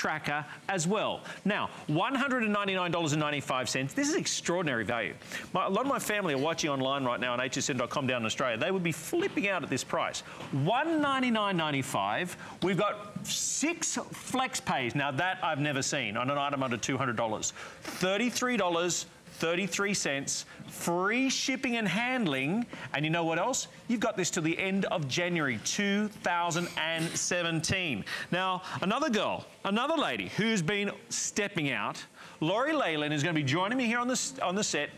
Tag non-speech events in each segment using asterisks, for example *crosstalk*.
tracker as well. Now, $199.95. This is extraordinary value. My, a lot of my family are watching online right now on hsn.com down in Australia. They would be flipping out at this price. $199.95. We've got six flex pays. Now, that I've never seen on an item under $200. $33 33 cents, free shipping and handling, and you know what else? You've got this to the end of January 2017. Now, another girl, another lady who's been stepping out, Laurie Leyland is going to be joining me here on the, on the set,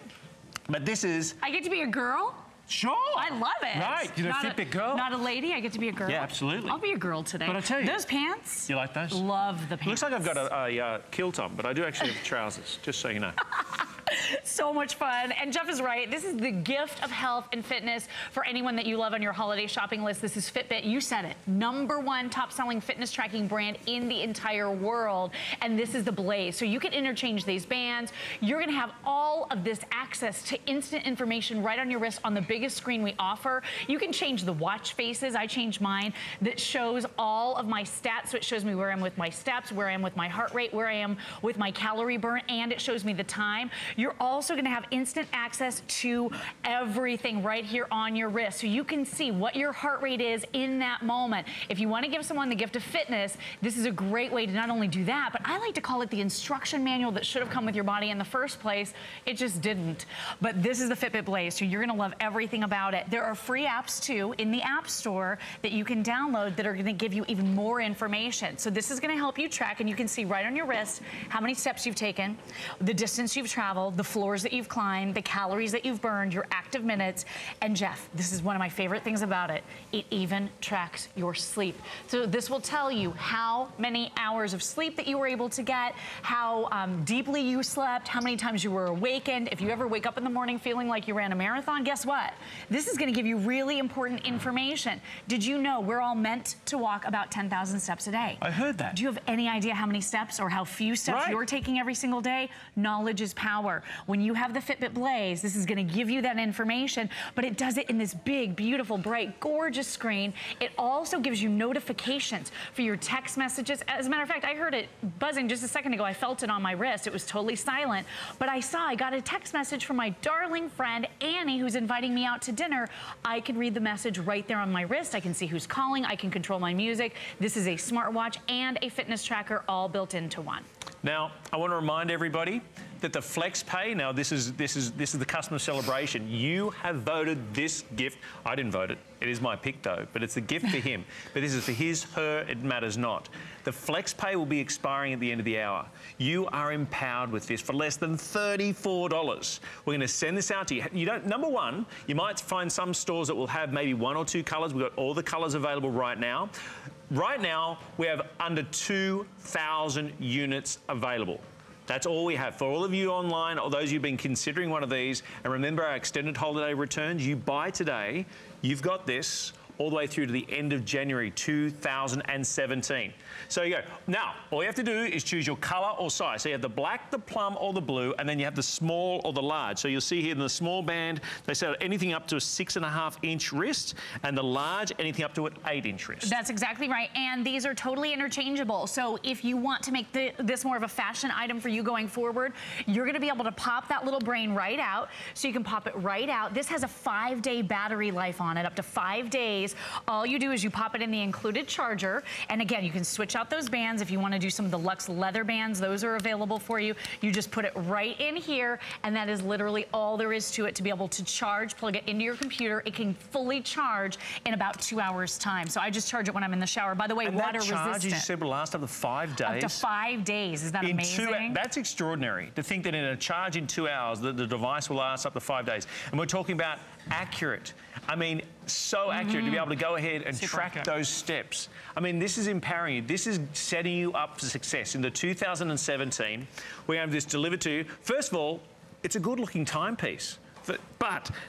but this is... I get to be a girl? Sure. I love it. Right. You're a Fitbit girl. Not a lady. I get to be a girl. Yeah, absolutely. I'll be a girl today. But I tell you. Those pants. You like those? Love the pants. Looks like I've got a, a, a uh, kilt on, but I do actually have trousers, just so you know. *laughs* so much fun. And Geoff is right. This is the gift of health and fitness for anyone that you love on your holiday shopping list. This is Fitbit. You said it. Number one top selling fitness tracking brand in the entire world. And this is the Blaze. So you can interchange these bands. You're going to have all of this access to instant information right on your wrist on the biggest screen we offer. You can change the watch faces. I changed mine that shows all of my stats. So it shows me where I'm with my steps, where I am with my heart rate, where I am with my calorie burn, and it shows me the time. You're also gonna have instant access to everything right here on your wrist. So you can see what your heart rate is in that moment. If you wanna give someone the gift of fitness, this is a great way to not only do that, but I like to call it the instruction manual that should have come with your body in the first place. It just didn't. But this is the Fitbit Blaze, so you're gonna love everything about it. There are free apps too in the App Store that you can download that are gonna give you even more information. So this is gonna help you track and you can see right on your wrist how many steps you've taken, the distance you've traveled, the floors that you've climbed, the calories that you've burned, your active minutes. And Geoff, this is one of my favorite things about it. It even tracks your sleep. So this will tell you how many hours of sleep that you were able to get, how um, deeply you slept, how many times you were awakened. If you ever wake up in the morning feeling like you ran a marathon, guess what? This is gonna give you really important information. Did you know we're all meant to walk about 10,000 steps a day? I heard that. Do you have any idea how many steps or how few steps right. you're taking every single day? Knowledge is power. When you have the Fitbit Blaze, this is gonna give you that information, but it does it in this big, beautiful, bright, gorgeous screen. It also gives you notifications for your text messages. As a matter of fact, I heard it buzzing just a second ago. I felt it on my wrist. It was totally silent, but I saw, I got a text message from my darling friend, Annie, who's inviting me out to dinner. I can read the message right there on my wrist. I can see who's calling. I can control my music. This is a smartwatch and a fitness tracker all built into one. Now, I want to remind everybody that the flex pay, now this is this is this is the customer celebration. You have voted this gift. I didn't vote it. It is my pick though, but it's a gift for him. *laughs* But this is for his, her, it matters not. The flex pay will be expiring at the end of the hour. You are empowered with this for less than $34. We're gonna send this out to you. You don't, number one, you might find some stores that will have maybe one or two colors. We've got all the colors available right now. Right now, we have under 2,000 units available. That's all we have. For all of you online, or those who've been considering one of these, and remember our extended holiday returns, you buy today, you've got this all the way through to the end of January 2017. So you go. Now, all you have to do is choose your color or size. So you have the black, the plum, or the blue, and then you have the small or the large. So you'll see here in the small band, they sell anything up to a six and a half inch wrist, and the large, anything up to an eight inch wrist. That's exactly right. And these are totally interchangeable. So if you want to make the, this more of a fashion item for you going forward, you're gonna be able to pop that little brain right out. So you can pop it right out. This has a five day battery life on it, up to five days. All you do is you pop it in the included charger. And again, you can switch out those bands if you want to do some of the Luxe leather bands. Those are available for you. You just put it right in here. And that is literally all there is to it to be able to charge, plug it into your computer. It can fully charge in about two hours time. So I just charge it when I'm in the shower. By the way, and water that charge, resistant. you said, will last up to five days? Up to five days. Is that in amazing? Two, that's extraordinary. To think that in a charge in two hours, the, the device will last up to five days. And we're talking about accurate. I mean, so accurate mm to be able to go ahead and Super track accurate. those steps. I mean, this is empowering you. This is setting you up for success. In the 2017, we have this delivered to you. First of all, it's a good looking timepiece. But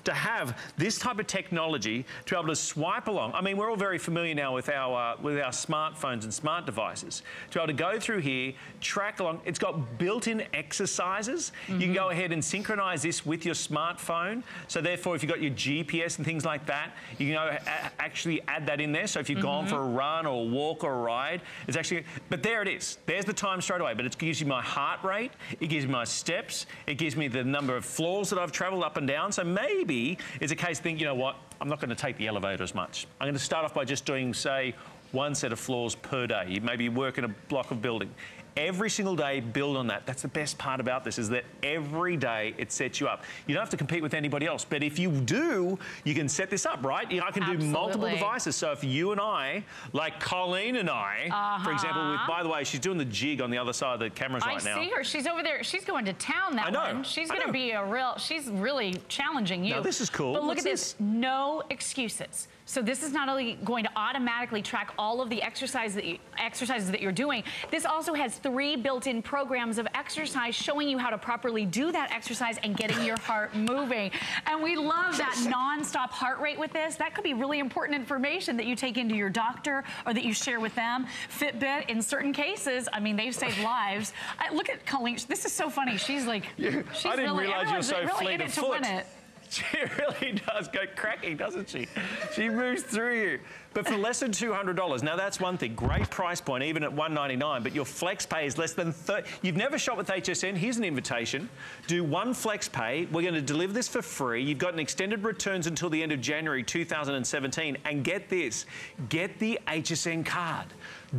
to have this type of technology to be able to swipe along, I mean, we're all very familiar now with our uh, with our smartphones and smart devices. To be able to go through here, track along, it's got built-in exercises. Mm -hmm. You can go ahead and synchronize this with your smartphone. So therefore, if you've got your GPS and things like that, you can actually add that in there. So if you've mm -hmm. gone for a run or a walk or a ride, it's actually, but there it is. There's the time straight away, but it gives you my heart rate, it gives me my steps, it gives me the number of floors that I've traveled up and down. So maybe it's a case of thinking, you know what, I'm not going to take the elevator as much. I'm going to start off by just doing, say, one set of floors per day. You maybe work in a block of building every single day build on that. That's the best part about this is that every day it sets you up. You don't have to compete with anybody else but if you do you can set this up right? You know, i can Absolutely. do multiple devices. So if you and i like colleen and i uh -huh. for example with by the way she's doing the jig on the other side of the cameras I right now. i see her. She's over there. She's going to town that I know. one. She's going to be a real she's really challenging you. Now, this is cool. But look What's at this? this. No excuses. So this is not only going to automatically track all of the exercise that you, exercises that you're doing, this also has three built-in programs of exercise showing you how to properly do that exercise and getting your heart moving. And we love that *laughs* non-stop heart rate with this. That could be really important information that you take into your doctor or that you share with them. Fitbit, in certain cases, I mean, they've saved lives. I, look at Colleen. This is so funny. She's like, she's I didn't really, realize you were so really fleet of foot. *laughs* She really does go cracking, doesn't she? She moves through you. But for less than $200, now that's one thing. Great price point, even at 199, but your flex pay is less than 30. You've never shot with HSN. Here's an invitation. Do one flex pay. We're going to deliver this for free. You've got an extended returns until the end of January 2017. And get this, get the HSN card.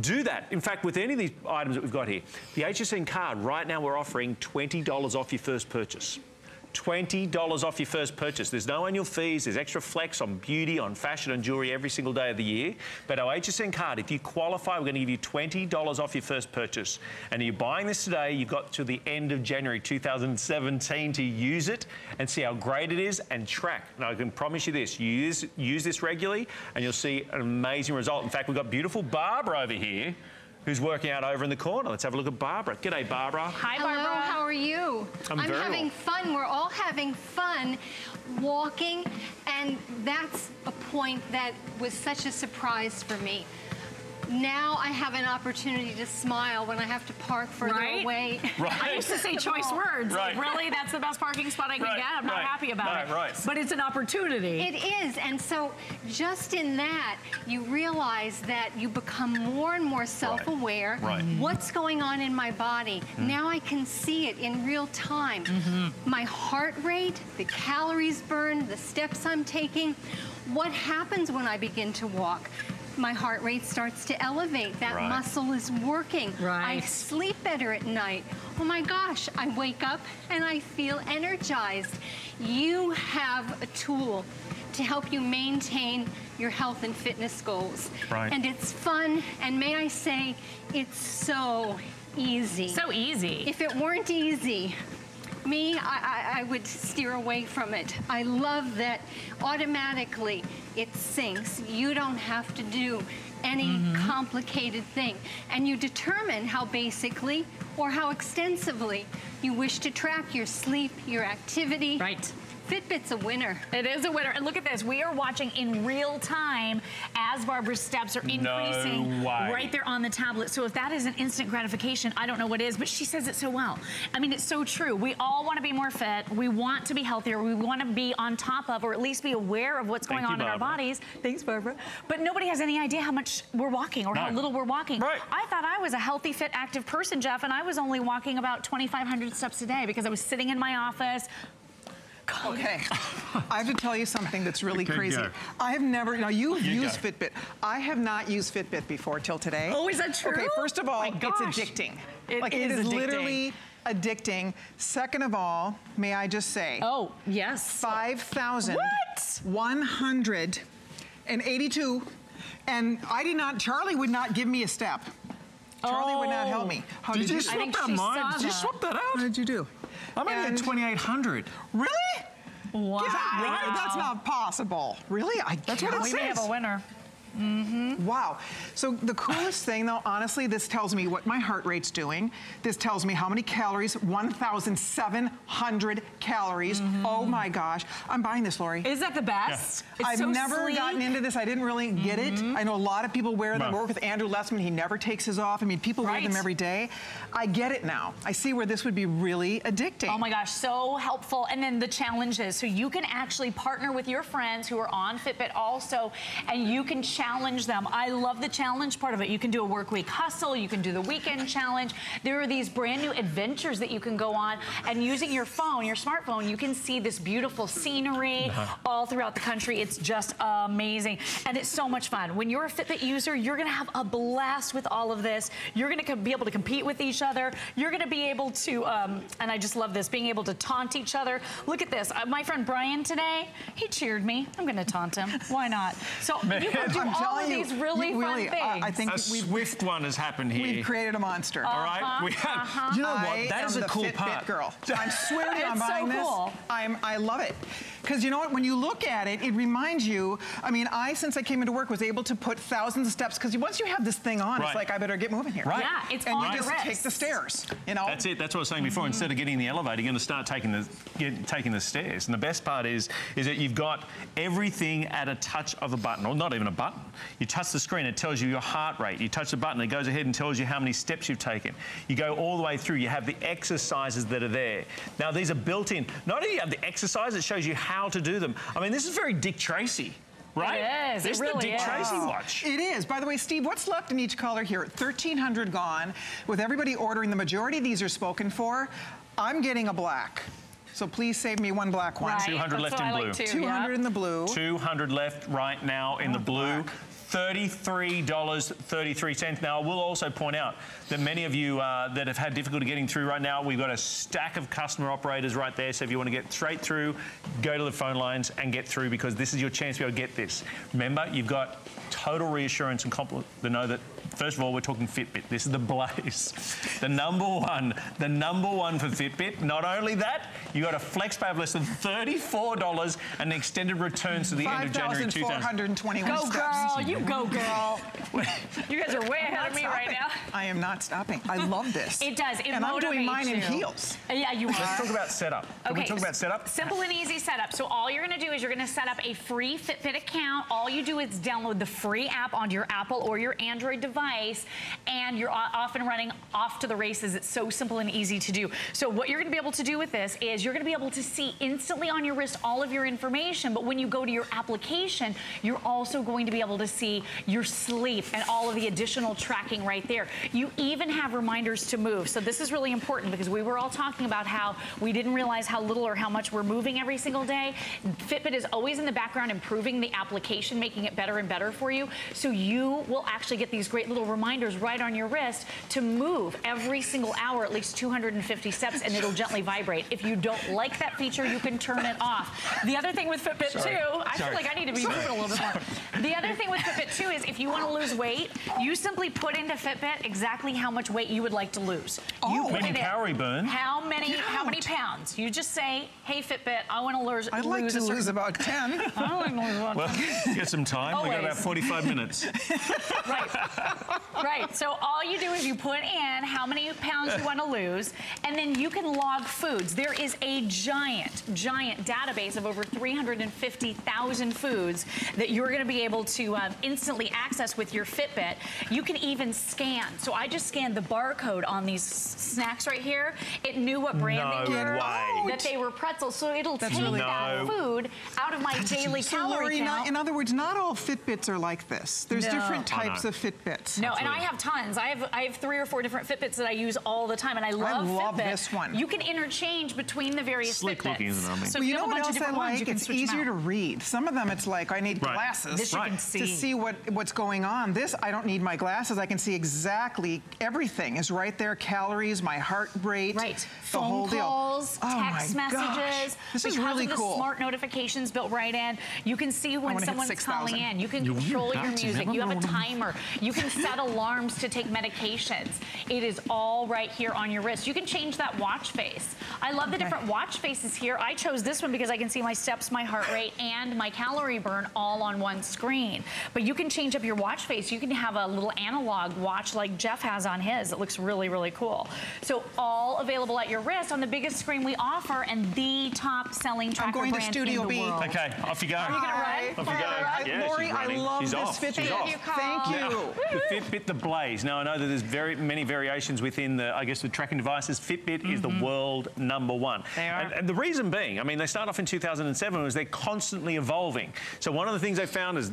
Do that. In fact, with any of these items that we've got here, the HSN card, right now we're offering $20 off your first purchase. $20 off your first purchase. There's no annual fees. There's extra flex on beauty, on fashion and jewelry every single day of the year. But our HSN card, if you qualify, we're going to give you $20 off your first purchase. And you're buying this today, you've got to the end of January 2017 to use it and see how great it is and track. And I can promise you this, use, use this regularly and you'll see an amazing result. In fact, we've got beautiful Barbara over here who's working out over in the corner. Let's have a look at Barbara. G'day, Barbara. Hi, Barbara. Hello, how are you? I'm, I'm having well. fun. We're all having fun walking, and that's a point that was such a surprise for me now I have an opportunity to smile when I have to park further right? away. *laughs* Right. I used to say choice words. Right. Like, really, that's the best parking spot I can right. get. I'm not happy about it. Right. But it's an opportunity. It is, and so just in that, you realize that you become more and more self-aware. Right. What's going on in my body? Mm. Now I can see it in real time. Mm -hmm. My heart rate, the calories burned, the steps I'm taking. What happens when I begin to walk? My heart rate starts to elevate. That right. muscle is working. Right. I sleep better at night. Oh my gosh, I wake up and I feel energized. You have a tool to help you maintain your health and fitness goals. Right. And it's fun, and may I say, it's so easy. So easy. If it weren't easy, me, I, I, would steer away from it. I love that automatically it syncs. You don't have to do any mm -hmm. complicated thing. And you determine how basically or how extensively you wish to track your sleep, your activity. Right. Fitbit's a winner. It is a winner. And look at this. We are watching in real time as Barbara's steps are increasing no right there on the tablet. So if that is an instant gratification, I don't know what is, but she says it so well. I mean, it's so true. We all want to be more fit. We want to be healthier. We want to be on top of or at least be aware of what's going Thank on you, in our bodies. Thanks, Barbara. But nobody has any idea how much we're walking or no. how little we're walking. Right. I thought I was a healthy, fit, active person, Geoff, and I was only walking about 2,500 steps a day because I was sitting in my office, Okay, I have to tell you something that's really okay, crazy. Go. I have never, now you've you used go. Fitbit. I have not used Fitbit before till today. Oh, is that true? Okay, first of all, it's addicting. It like, is it is addicting. literally addicting. Second of all, may I just say. Oh, yes. 5,182. And I did not, Charlie would not give me a step. Charlie oh. would not help oh. me. How did, did you, you swap that mine? Did you swap that out? What did you do? I'm only at 2,800. Really? Wow. That, that's not possible. Really? I That's what it we says. may have a winner. Mm-hmm. Wow. So the coolest thing, though, honestly, this tells me what my heart rate's doing. This tells me how many calories, 1,700 calories. Mm-hmm. Oh my gosh. I'm buying this, Lori. Is that the best? It's I've so never sleek. gotten into this. I didn't really get it. Mm-hmm. I know a lot of people wear them. I work with Andrew Lessman. He never takes his off. I mean, people wear them every day. I get it now. I see where this would be really addicting. Oh my gosh, so helpful. And then the challenges. So you can actually partner with your friends who are on Fitbit also, and you can challenge them. I love the challenge part of it. You can do a work week hustle, you can do the weekend challenge. There are these brand new adventures that you can go on, and using your phone, your smartphone, you can see this beautiful scenery all throughout the country. It's just amazing. And it's so much fun. When you're a Fitbit user, you're gonna have a blast with all of this. You're gonna be able to compete with each other. You're gonna be able to, um, and I just love this, being able to taunt each other. Look at this. Uh, my friend Brian today, he cheered me. I'm gonna taunt him. Why not? So you can do all telling of you, these really you fun really, things. I, I think A we've, swift one has happened here. we've created a monster. All right, uh-huh, we have. Uh-huh. You know what? I That am is a the cool Fitbit part. girl. *laughs* I'm swearing I'm It's so buying this. cool. I'm, I love it. Because you know what? When you look at it, it reminds you. I mean, I since I came into work was able to put thousands of steps. Because once you have this thing on, Right. it's like I better get moving here. Right. Yeah, it's And on you your just take the stairs. You know. That's it. That's what I was saying before. Instead of getting the elevator, you're going to start taking the get, taking the stairs. And the best part is is that you've got everything at a touch of a button, or not even a button. You touch the screen, it tells you your heart rate. You touch the button, it goes ahead and tells you how many steps you've taken. You go all the way through. You have the exercises that are there. Now these are built in. Not only do you have the exercise, it shows you how to do them. I mean, this is very Dick Tracy. Right? It is. This It is really the Dick is. Tracy watch. It is. By the way, Steve, what's left in each color here? 1,300 gone. With everybody ordering, the majority of these are spoken for. I'm getting a black. So please save me one black one. Right, 200 that's left in I like blue. too, 200 yeah. in the blue. 200 left right now in the blue. black. $33.33. Now, I will also point out that many of you uh, that have had difficulty getting through right now, we've got a stack of customer operators right there. So if you want to get straight through, go to the phone lines and get through because this is your chance to be able to get this. Remember, you've got total reassurance and compliment to know that First of all, we're talking Fitbit. This is the Blaze, the number one, the number one for Fitbit. Not only that, you got a flex pay of less than $34 and extended returns to the end of January 2000. 5,421 Go steps. girl, you go girl. you guys are way ahead of me right now. I am not stopping. I love this. It does. It and I'm doing motivates mine in heels. Uh, Yeah, you are. Let's talk about setup. Can we talk about setup? Simple and easy setup. So all you're gonna do is you're gonna set up a free Fitbit account. All you do is download the free app onto your Apple or your Android device, and you're o- off and running off to the races. It's so simple and easy to do. So what you're gonna be able to do with this is you're gonna be able to see instantly on your wrist all of your information, but when you go to your application, you're also going to be able to see your sleep and all of the additional tracking right there. You even have reminders to move. So this is really important because we were all talking about how we didn't realize how little or how much we're moving every single day. Fitbit is always in the background improving the application, making it better and better for you. So you will actually get these great little reminders right on your wrist to move every single hour at least 250 steps and it'll gently vibrate. If you don't like that feature, you can turn it off. The other thing with Fitbit too, I feel like I need to be moving a little bit more. The other thing with Fitbit too is if you want to lose weight, you simply put into Fitbit exactly how much weight you would like to lose. You Oh. put Meaning it in. calorie burn. How many Get how many pounds? You just say, "Hey Fitbit, I want to lose I'd like lose to a certain lose about 10. I don't like to lose about Well, get some time. We've got about 45 minutes. *laughs* Right. Right. So all you do is you put in how many pounds you want to lose, and then you can log foods. There is a giant, giant database of over 350,000 foods that you're going to be able to um, instantly access with your Fitbit. You can even scan. So I just scanned the barcode on these snacks right here. It knew what brand No they were, way. that they were pretzels. So it'll take really that No. food out of my daily So, calorie Lori, count. not, in other words, not all Fitbits are like this. There's No. different Oh, no. types of Fitbits. No, and I have tons. I have I have three or four different Fitbits that I use all the time, and I love, love Fitbit. this one. You can interchange between the various Slick Fitbits. looking, isn't it? So Well, you you, know have what else I different ones, like? It's easier to read. Some of them, it's like I need Right. glasses This you Right. can see. to see what what's going on. This I don't need my glasses. I can see exactly everything is right there. Calories, my heart rate, Right. the Phone whole deal. calls, Oh text gosh. messages. This is because really of the cool. smart notifications built right in. You can see when someone's 6,000. calling in. You can You're control your music. You have a timer. You can *laughs* set alarms to take medications. It is all right here on your wrist. You can change that watch face. I love the different watch faces here. I chose this one because I can see my steps, my heart rate, and my calorie burn all on one screen. But you can change up your watch face. You can have a little analog watch like Geoff has on his. It looks really, really cool. So all available at your wrist on the biggest screen we offer and the top selling tracker going to Studio in the B. world. Okay, off you go. Are you gonna run? Off you go. I- Yeah, Lori, she's I love She's this off. Fitbit. She's off. Thank you. The Fitbit, the Blaze. Now I know that there's very many variations within the, I guess, the tracking devices. Fitbit is the world number one. Mm-hmm. They are. And, and the reason being, I mean, they start off in 2007 was they're constantly evolving. So one of the things they found is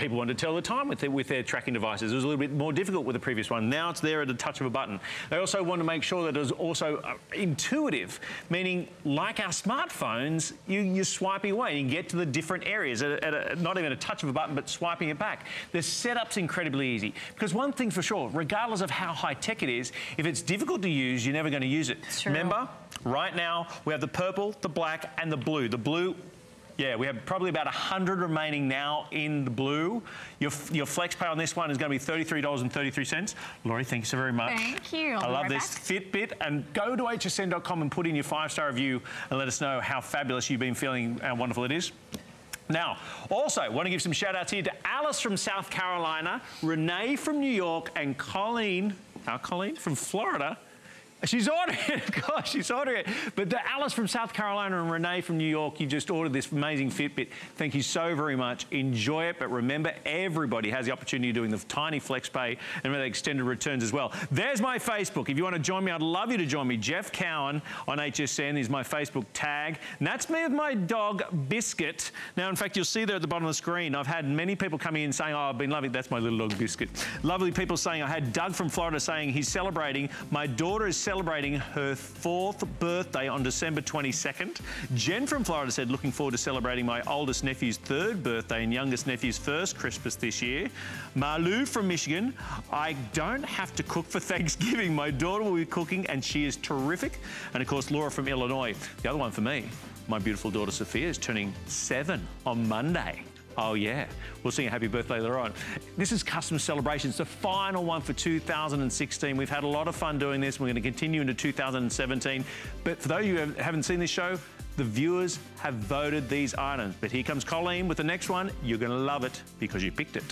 people wanted to tell the time with their, with their tracking devices. It was a little bit more difficult with the previous one. Now it's there at the touch of a button. They also want to make sure that it was also uh, intuitive, meaning like our smartphones, you, you swipe away and you get to the different areas at, a, at a, not even a touch of a button, but swiping it back. The setup's incredibly easy. Because one thing for sure, regardless of how high tech it is, if it's difficult to use, you're never going to use it. True. Remember, right now we have the purple, the black, and the blue. The blue yeah, we have probably about 100 remaining now in the blue. Your, your flex pay on this one is going to be $33.33. Laurie, thank you so very much. Thank you. I'll I love right this back. Fitbit. And go to hsn.com and put in your five-star review and let us know how fabulous you've been feeling, how wonderful it is. Now, also want to give some shout outs here to Alice from South Carolina, Renee from New York, and Colleen, our Colleen from Florida. She's ordering it. *laughs* Gosh, she's ordering it. But the Alice from South Carolina and Renee from New York, you just ordered this amazing Fitbit. Thank you so very much. Enjoy it. But remember, everybody has the opportunity of doing the tiny flex pay and the extended returns as well. There's my Facebook. If you want to join me, I'd love you to join me. Geoff Cowan on HSN is my Facebook tag. And that's me with my dog, Biscuit. Now, in fact, you'll see there at the bottom of the screen, I've had many people coming in saying, oh, I've been loving, that's my little dog, Biscuit. Lovely people saying, I had Doug from Florida saying he's celebrating. My daughter is celebrating her fourth birthday on December 22nd. Jen from Florida said, looking forward to celebrating my oldest nephew's third birthday and youngest nephew's first Christmas this year. Marlou from Michigan, I don't have to cook for Thanksgiving. My daughter will be cooking and she is terrific. And of course, Laura from Illinois. The other one for me, my beautiful daughter Sophia is turning seven on Monday. Oh, yeah. We'll sing a happy birthday later on. This is Custom Celebrations, the final one for 2016. We've had a lot of fun doing this. We're going to continue into 2017. But for those of you who haven't seen this show, the viewers have voted these items. But here comes Colleen with the next one. You're going to love it because you picked it.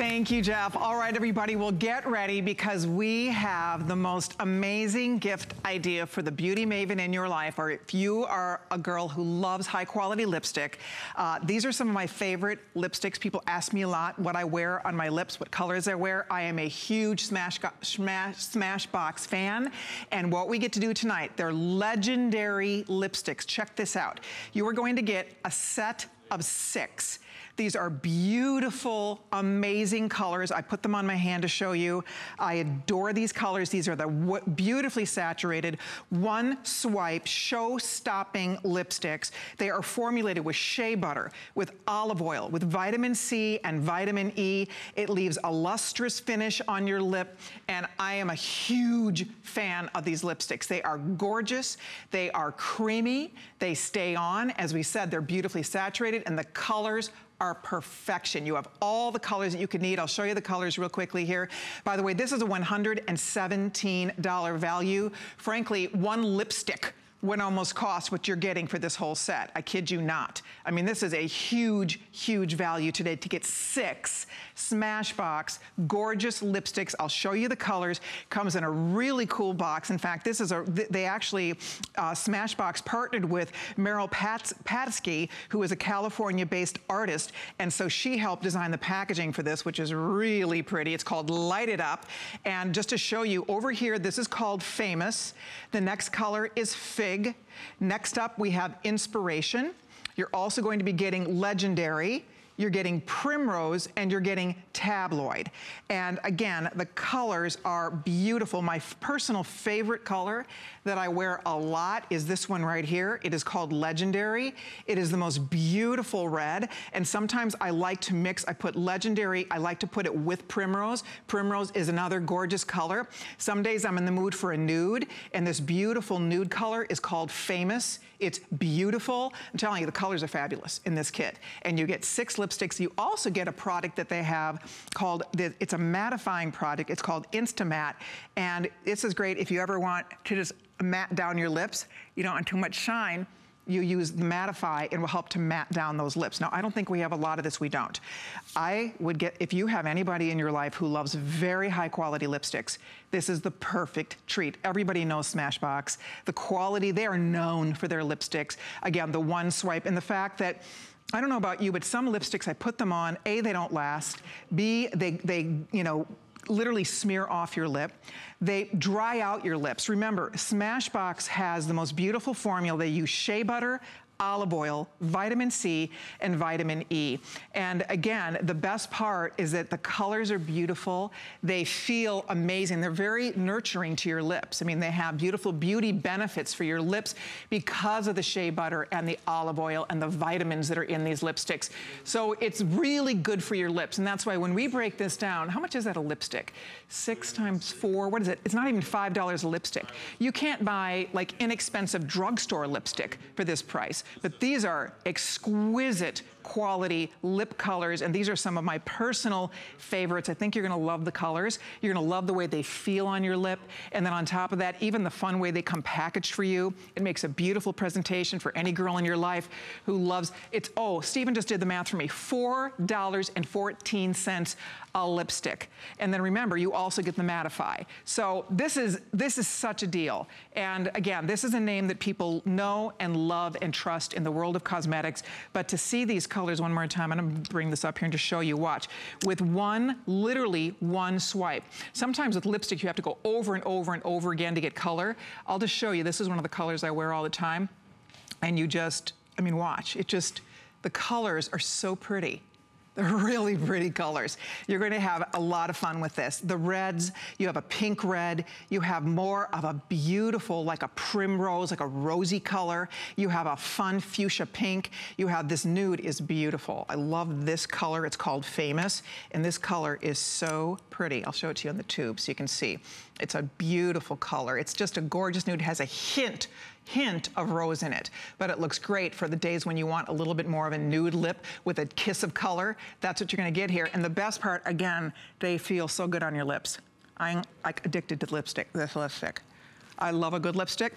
Thank you, Geoff. All right, everybody, well, get ready because we have the most amazing gift idea for the beauty maven in your life, or if you are a girl who loves high quality lipstick, uh, these are some of my favorite lipsticks. People ask me a lot what I wear on my lips, what colors I wear. I am a huge Smash, Smash, Smashbox fan, and what we get to do tonight, they're legendary lipsticks. Check this out. You are going to get a set of six. These are beautiful, amazing colors. I put them on my hand to show you. I adore these colors. These are the beautifully saturated, one swipe, show-stopping lipsticks. They are formulated with shea butter, with olive oil, with vitamin C and vitamin E. It leaves a lustrous finish on your lip, and I am a huge fan of these lipsticks. They are gorgeous. They are creamy. They stay on. As we said, they're beautifully saturated, and the colors are perfection. You have all the colors that you could need. I'll show you the colors real quickly here. By the way, this is a $117 value. Frankly, one lipstick would almost cost what you're getting for this whole set. I kid you not. I mean, this is a huge, huge value today to get six Smashbox gorgeous lipsticks. I'll show you the colors. Comes in a really cool box. In fact, this is a, they actually, uh, Smashbox partnered with Meryl Pats, Patsky, who is a California-based artist. And so she helped design the packaging for this, which is really pretty. It's called Light It Up. And just to show you, over here, this is called Famous. The next color is Fig. Next up, we have Inspiration. You're also going to be getting Legendary you're getting primrose, and you're getting tabloid. And again, the colors are beautiful. My personal favorite color that I wear a lot is this one right here. It is called Legendary. It is the most beautiful red, and sometimes I like to mix, I put Legendary, I like to put it with Primrose. Primrose is another gorgeous color. Some days I'm in the mood for a nude, and this beautiful nude color is called Famous. It's beautiful. I'm telling you, the colors are fabulous in this kit. And you get six lip lipsticks, you also get a product that they have called, it's a mattifying product. It's called Instamatte. And this is great if you ever want to just matte down your lips. You don't want too much shine you use the mattify and will help to matte down those lips. Now, I don't think we have a lot of this, we don't. I would get, if you have anybody in your life who loves very high quality lipsticks, this is the perfect treat. Everybody knows Smashbox. The quality, they are known for their lipsticks. Again, the one swipe and the fact that I don't know about you, but some lipsticks, I put them on, A, they don't last, B, they, they you know, literally smear off your lip. They dry out your lips. Remember, Smashbox has the most beautiful formula. They use shea butter, olive oil, vitamin C, and vitamin E. And again, the best part is that the colors are beautiful. They feel amazing. They're very nurturing to your lips. I mean, they have beautiful beauty benefits for your lips because of the shea butter and the olive oil and the vitamins that are in these lipsticks. So it's really good for your lips. And that's why when we break this down, how much is that a lipstick? Six times four, what is it? It's not even $5 a lipstick. You can't buy like inexpensive drugstore lipstick for this price. But these are exquisite quality lip colors, and these are some of my personal favorites. I think you're gonna love the colors. You're gonna love the way they feel on your lip. And then on top of that, even the fun way they come packaged for you. It makes a beautiful presentation for any girl in your life who loves, it's, oh, Stephen just did the math for me, $4.14 a lipstick. And then remember, you also get the mattify. So this is, this is such a deal. And again, this is a name that people know and love and trust in the world of cosmetics. But to see these colors one more time, I'm gonna bring this up here and just show you, watch. With one, literally one swipe. Sometimes with lipstick, you have to go over and over and over again to get color. I'll just show you, this is one of the colors I wear all the time. And you just, I mean, watch, it just, the colors are so pretty. They're *laughs* really pretty colors. You're going to have a lot of fun with this. The reds, you have a pink red. You have more of a beautiful, like a primrose, like a rosy color. You have a fun fuchsia pink. You have this nude is beautiful. I love this color. It's called Famous. And this color is so pretty. I'll show it to you on the tube so you can see. It's a beautiful color. It's just a gorgeous nude. It has a hint hint of rose in it. But it looks great for the days when you want a little bit more of a nude lip with a kiss of color. That's what you're gonna get here. And the best part, again, they feel so good on your lips. I'm like addicted to lipstick, this lipstick. I love a good lipstick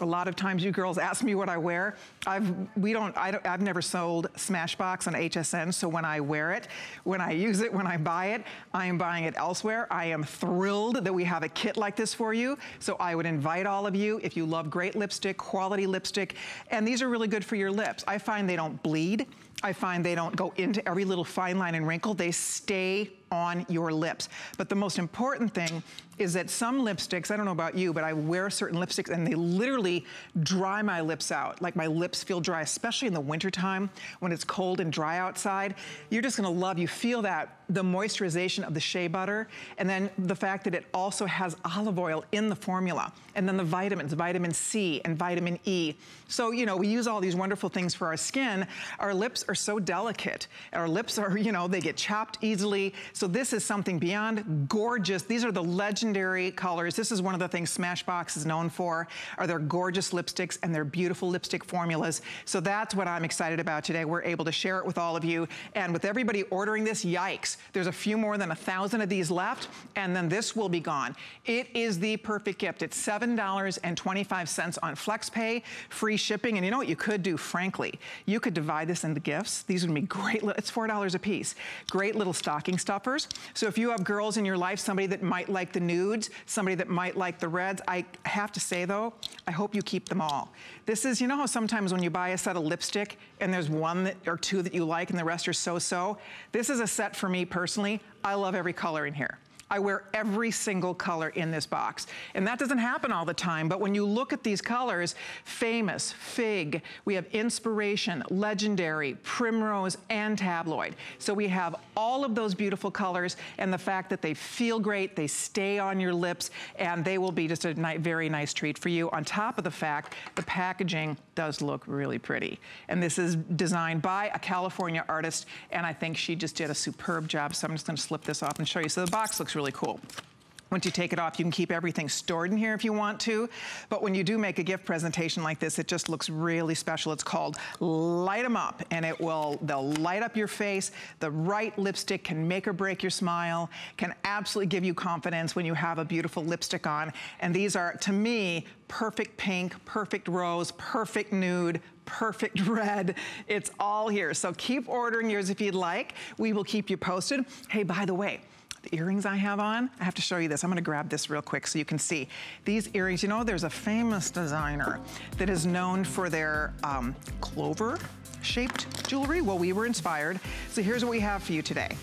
a lot of times you girls ask me what I wear. I've, we don't, I don't, I've never sold Smashbox on HSN, so when I wear it, when I use it, when I buy it, I am buying it elsewhere. I am thrilled that we have a kit like this for you. So I would invite all of you, if you love great lipstick, quality lipstick, and these are really good for your lips. I find they don't bleed. I find they don't go into every little fine line and wrinkle. They stay on your lips. But the most important thing is that some lipsticks, I don't know about you, but I wear certain lipsticks and they literally dry my lips out. Like my lips feel dry, especially in the wintertime when it's cold and dry outside. You're just gonna love, you feel that, the moisturization of the shea butter, and then the fact that it also has olive oil in the formula, and then the vitamins, vitamin C and vitamin E. So, you know, we use all these wonderful things for our skin. Our lips are so delicate. Our lips are, you know, they get chapped easily. So this is something beyond gorgeous. These are the legendary colors. This is one of the things Smashbox is known for, are their gorgeous lipsticks and their beautiful lipstick formulas. So that's what I'm excited about today. We're able to share it with all of you. And with everybody ordering this, yikes, there's a few more than a thousand of these left, and then this will be gone. It is the perfect gift. It's $7.25 on FlexPay, free shipping. And you know what you could do, frankly? You could divide this into gifts. These would be great, it's $4 a piece. Great little stocking stuffers. so if you have girls in your life, somebody that might like the nudes, somebody that might like the reds, I have to say though, I hope you keep them all. This is, you know how sometimes when you buy a set of lipstick and there's one that, or two that you like and the rest are so-so? This is a set for me personally. I love every color in here. I wear every single color in this box. And that doesn't happen all the time, but when you look at these colors, famous, fig, we have inspiration, legendary, primrose, and tabloid. So we have all of those beautiful colors and the fact that they feel great, they stay on your lips, and they will be just a ni very nice treat for you. On top of the fact, the packaging does look really pretty. And this is designed by a California artist, and I think she just did a superb job. So I'm just gonna slip this off and show you. So the box looks really cool. Once you take it off, you can keep everything stored in here if you want to. But when you do make a gift presentation like this, it just looks really special. It's called Light 'em Up, and it will, they'll light up your face. The right lipstick can make or break your smile, can absolutely give you confidence when you have a beautiful lipstick on. And these are, to me, perfect pink, perfect rose, perfect nude, perfect *laughs* red. It's all here. So keep ordering yours if you'd like. We will keep you posted. Hey, by the way, the earrings I have on, I have to show you this. I'm gonna grab this real quick so you can see. These earrings, you know, there's a famous designer that is known for their um, clover shaped jewelry. Well, we were inspired. So here's what we have for you today.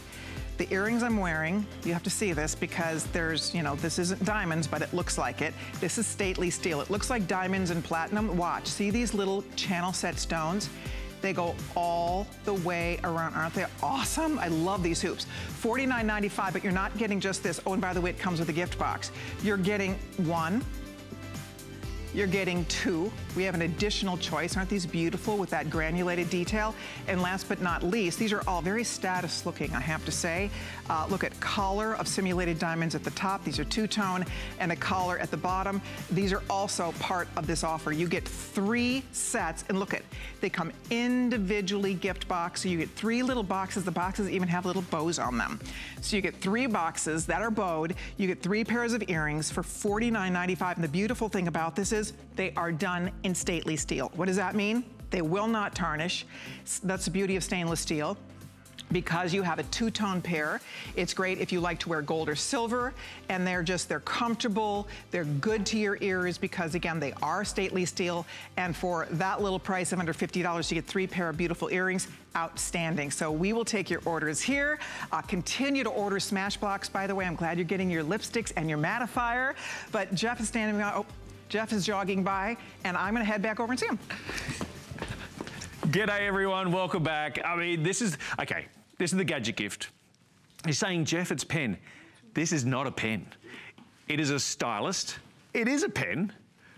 The earrings I'm wearing, you have to see this because there's, you know, this isn't diamonds, but it looks like it. This is stately steel. It looks like diamonds and platinum. Watch, see these little channel set stones? They go all the way around. Aren't they awesome? I love these hoops. $49.95, but you're not getting just this. Oh, and by the way, it comes with a gift box. You're getting one, you're getting two. We have an additional choice. Aren't these beautiful with that granulated detail? And last but not least, these are all very status looking, I have to say. Uh, look at collar of simulated diamonds at the top. These are two-tone and a collar at the bottom. These are also part of this offer. You get three sets and look at, they come individually gift box. So you get three little boxes. The boxes even have little bows on them. So you get three boxes that are bowed. You get three pairs of earrings for $49.95. And the beautiful thing about this is they are done in stately steel. What does that mean? They will not tarnish. That's the beauty of stainless steel because you have a two-tone pair. It's great if you like to wear gold or silver, and they're just, they're comfortable, they're good to your ears because again, they are stately steel, and for that little price of under $50, you get three pair of beautiful earrings, outstanding. So we will take your orders here. Uh, continue to order Smashbox, by the way. I'm glad you're getting your lipsticks and your mattifier, but Geoff is standing oh, Geoff is jogging by, and I'm gonna head back over and see him. G'day everyone, welcome back. I mean, this is, okay, this is the gadget gift. You're saying, Geoff, it's pen. This is not a pen. It is a stylist. It is a pen,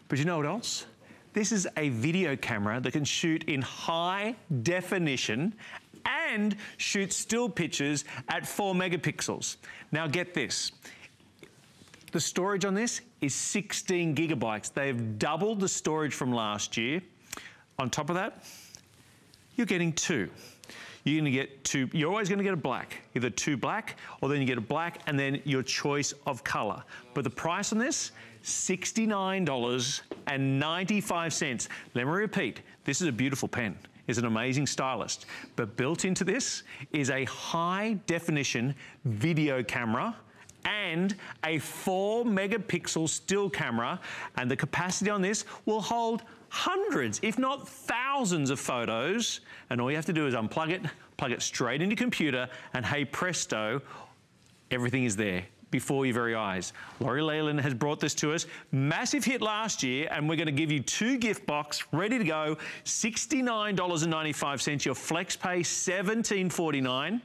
but you know what else? This is a video camera that can shoot in high definition and shoot still pictures at four megapixels. Now get this. The storage on this is 16 gigabytes. They've doubled the storage from last year. On top of that, you're getting two. You're gonna get two, you're always gonna get a black, either two black, or then you get a black and then your choice of color. But the price on this, $69.95. Let me repeat, this is a beautiful pen. It's an amazing stylist. But built into this is a high definition video camera and a four megapixel still camera. And the capacity on this will hold hundreds, if not thousands of photos. And all you have to do is unplug it, plug it straight into computer, and hey presto, everything is there before your very eyes. Lori Leyland has brought this to us. Massive hit last year, and we're going to give you two gift box ready to go. $69.95. Your flex pay $17.49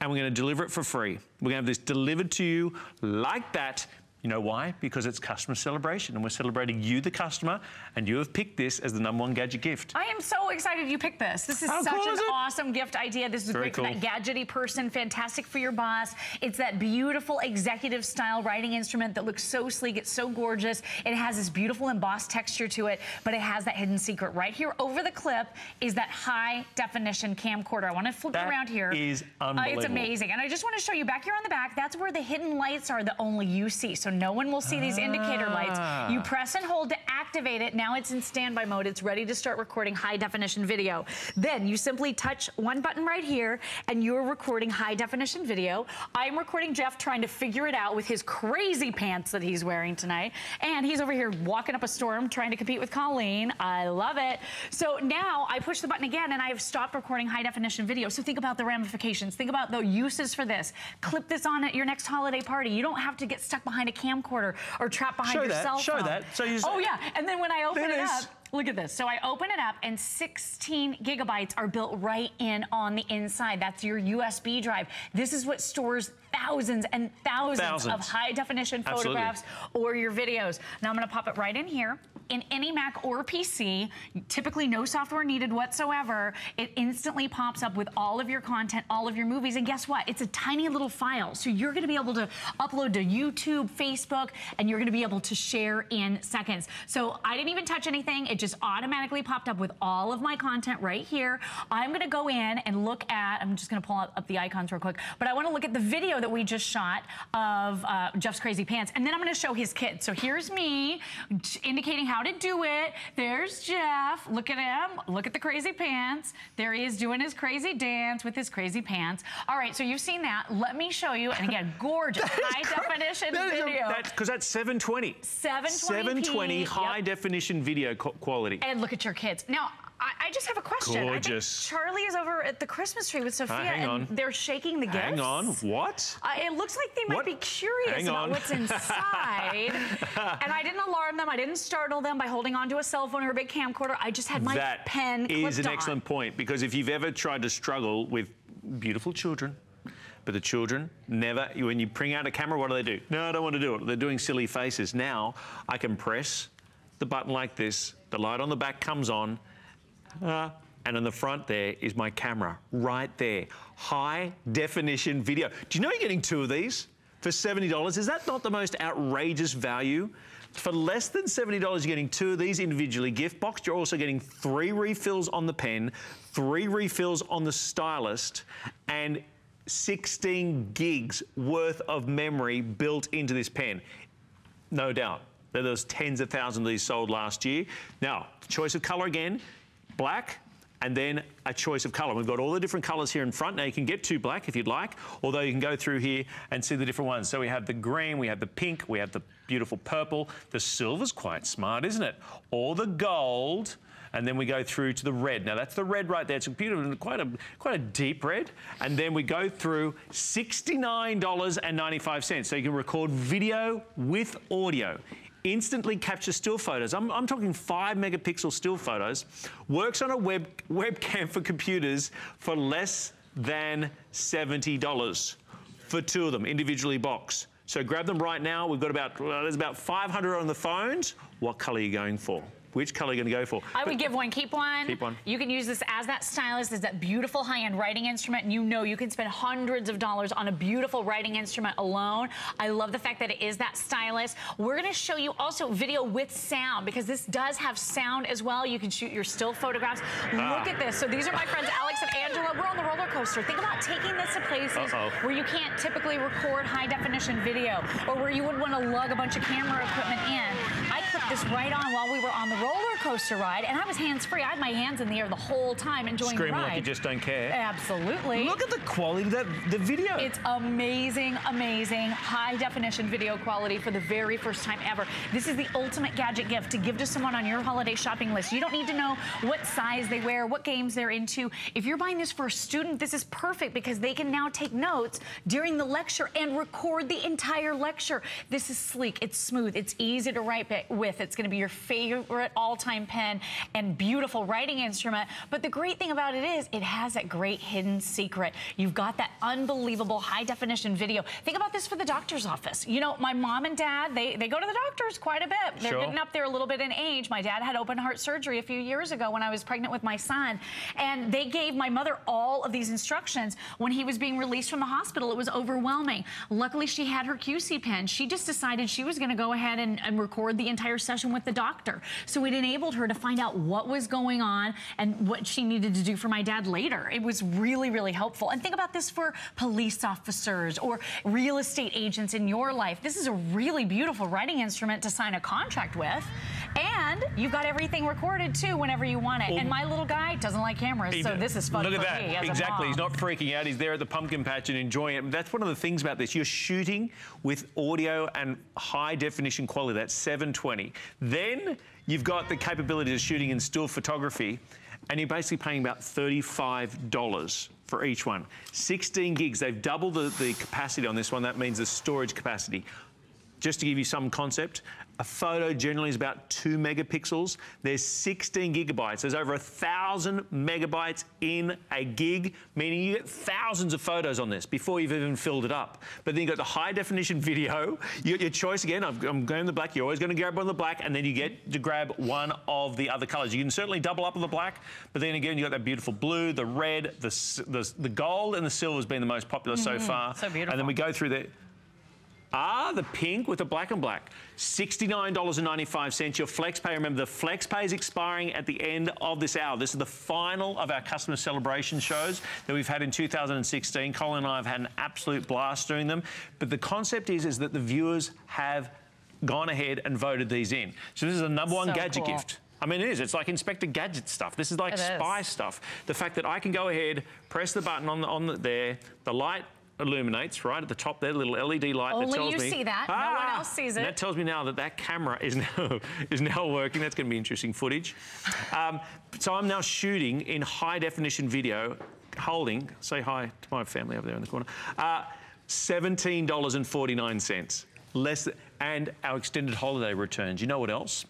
and we're going to deliver it for free. We're going to have this delivered to you like that you know why? Because it's customer celebration and we're celebrating you, the customer, and you have picked this as the number one gadget gift. I am so excited you picked this. This is How such cool an is awesome gift idea. This is Very great for that gadgety person, fantastic for your boss. It's that beautiful executive style writing instrument that looks so sleek, it's so gorgeous. It has this beautiful embossed texture to it, but it has that hidden secret. Right here over the clip is that high definition camcorder. I want to flip That it around here. is Uh, it's amazing. And I just want to show you back here on the back, that's where the hidden lights are that only you see. So no one will see these indicator lights. Ah. You press and hold to activate it. Now it's in standby mode. It's ready to start recording high definition video. Then you simply touch one button right here and you're recording high definition video. I'm recording Geoff trying to figure it out with his crazy pants that he's wearing tonight. And he's over here walking up a storm trying to compete with Colleen. I love it. So now I push the button again and I've stopped recording high definition video. So think about the ramifications. Think about the uses for this. Clip this on at your next holiday party. You don't have to get stuck behind a camcorder or trapped behind Show your that, cell show phone. that. So you- oh yeah, and then when I open it it up. Look at this. So I open it up and 16 gigabytes are built right in on the inside. That's your USB drive. This is what stores thousands and thousands, Thousands. of high definition Absolutely. photographs or your videos. Now I'm gonna pop it right in here. In any Mac or PC, typically no software needed whatsoever. It instantly pops up with all of your content, all of your movies, and guess what? It's a tiny little file. So you're gonna be able to upload to YouTube, Facebook, and you're gonna be able to share in seconds. So I didn't even touch anything. It just automatically popped up with all of my content right here. I'm gonna go in and look at, I'm just gonna pull up the icons real quick, but I wanna look at the video that we just shot of uh, Geoff's Crazy Pants, and then I'm gonna show his kids. So here's me indicating how to do it. There's Geoff, look at him, look at the crazy pants. There he is doing his crazy dance with his crazy pants. All right, so you've seen that. Let me show you, and again, *laughs* gorgeous high definition That video. That's because that's 720. 720p, 720 high yep. definition video quality. And look at your kids. Now, I, I just have a question. Gorgeous. I think Charlie is over at the Christmas tree with Sophia, hang and they're shaking the gifts. Hang on, what? Uh, it looks like they might What? be curious Hang about on. what's *laughs* inside. and I didn't alarm them. I didn't startle them by holding onto a cell phone or a big camcorder. I just had my That pen is clipped an on. excellent point because if you've ever tried to struggle with beautiful children, but the children never, when you bring out a camera, what do they do? No, I don't want to do it. They're doing silly faces. Now I can press the button like this, the light on the back comes on, uh, and in the front there is my camera right there. High definition video. Do you know you're getting two of these for $70? Is that not the most outrageous value? For less than $70, you're getting two of these individually gift boxed. You're also getting three refills on the pen, three refills on the stylist, and 16 gigs worth of memory built into this pen. No doubt. There was tens of thousands of these sold last year. Now, choice of color again, black, and then a choice of color. We've got all the different colors here in front. Now you can get two black if you'd like, although you can go through here and see the different ones. So we have the green, we have the pink, we have the beautiful purple. The silver's quite smart, isn't it? Or the gold. And then we go through to the red. Now that's the red right there. It's a beautiful, quite a quite a deep red. And then we go through $69.95. So you can record video with audio instantly capture still photos. I'm, I'm talking five megapixel still photos. Works on a web webcam for computers for less than $70 for two of them, individually boxed. So grab them right now. We've got about, well, there's about 500 on the phones. What color are you going for? Which color are you going to go for? I would give one, keep one. Keep one. You can use this as that stylus, as that beautiful high-end writing instrument, and you know you can spend hundreds of dollars on a beautiful writing instrument alone. I love the fact that it is that stylus. We're gonna show you also video with sound, because this does have sound as well. You can shoot your still photographs. Ah. Look at this. So these are my friends Alex and Angela. We're on the roller coaster. Think about taking this to places Uh-oh. where you can't typically record high definition video, or where you would wanna lug a bunch of camera equipment in. This right on while we were on the roller coaster ride, and I was hands-free. I had my hands in the air the whole time enjoying Screaming the ride. like you just don't care. Absolutely. Look at the quality of that, the video. It's amazing, amazing, high definition video quality for the very first time ever. This is the ultimate gadget gift to give to someone on your holiday shopping list. You don't need to know what size they wear, what games they're into. If you're buying this for a student, this is perfect because they can now take notes during the lecture and record the entire lecture. This is sleek, it's smooth, it's easy to write with. It's gonna be your favorite all-time pen and beautiful writing instrument. But the great thing about it is it has that great hidden secret. You've got that unbelievable high definition video. Think about this for the doctor's office. You know, my mom and dad, they, they go to the doctors quite a bit. They're Sure. getting up there a little bit in age. My dad had open heart surgery a few years ago when I was pregnant with my son. And they gave my mother all of these instructions when he was being released from the hospital. It was overwhelming. Luckily, she had her QC pen. She just decided she was going to go ahead and, and record the entire session with the doctor. So it enabled her to find out what was going on and what she needed to do for my dad later. It was really, really helpful. And think about this for police officers or real estate agents in your life. This is a really beautiful writing instrument to sign a contract with. And you've got everything recorded too whenever you want it. and my little guy doesn't like cameras, so this is fun Look for at me that. exactly. He's not freaking out. He's there at the pumpkin patch and enjoying it. That's one of the things about this. You're shooting with audio and high definition quality. That's 720. Then you've got the capability of shooting in still photography, and you're basically paying about $35 for each one. 16 gigs. They've doubled the, the capacity on this one. That means the storage capacity. just to give you some concept, a photo generally is about two megapixels. There's 16 gigabytes. There's over a thousand megabytes in a gig, meaning you get thousands of photos on this before you've even filled it up. But then you've got the high definition *laughs* video. You got your choice again. I'm, going the black. You're always going to grab one of the black, and then you get to grab one of the other colors. You can certainly double up on the black, but then again, you've got that beautiful blue, the red, the, the, the gold, and the silver has been the most popular mm -hmm. so far. So beautiful. And then we go through the Ah, the pink with the black and black. $69.95. Your flex pay. Remember, the flex pay is expiring at the end of this hour. This is the final of our customer celebration shows that we've had in 2016. Colleen and I have had an absolute blast doing them. But the concept is, is that the viewers have gone ahead and voted these in. So this is a number one so gadget cool. gift. I mean, it is. It's like Inspector Gadget stuff. This is like it spy is. stuff. The fact that I can go ahead, press the button on the, on the, there, the light illuminates right at the top there, little LED light Only that tells you me. see that. Ah, no one else sees it. that tells me now that that camera is *laughs* now is now working. That's going to be interesting footage. Um, so I'm now shooting in high definition video, holding. Say hi to my family over there in the corner. Uh, $17.49. Less, than, and our extended holiday returns. You know what else?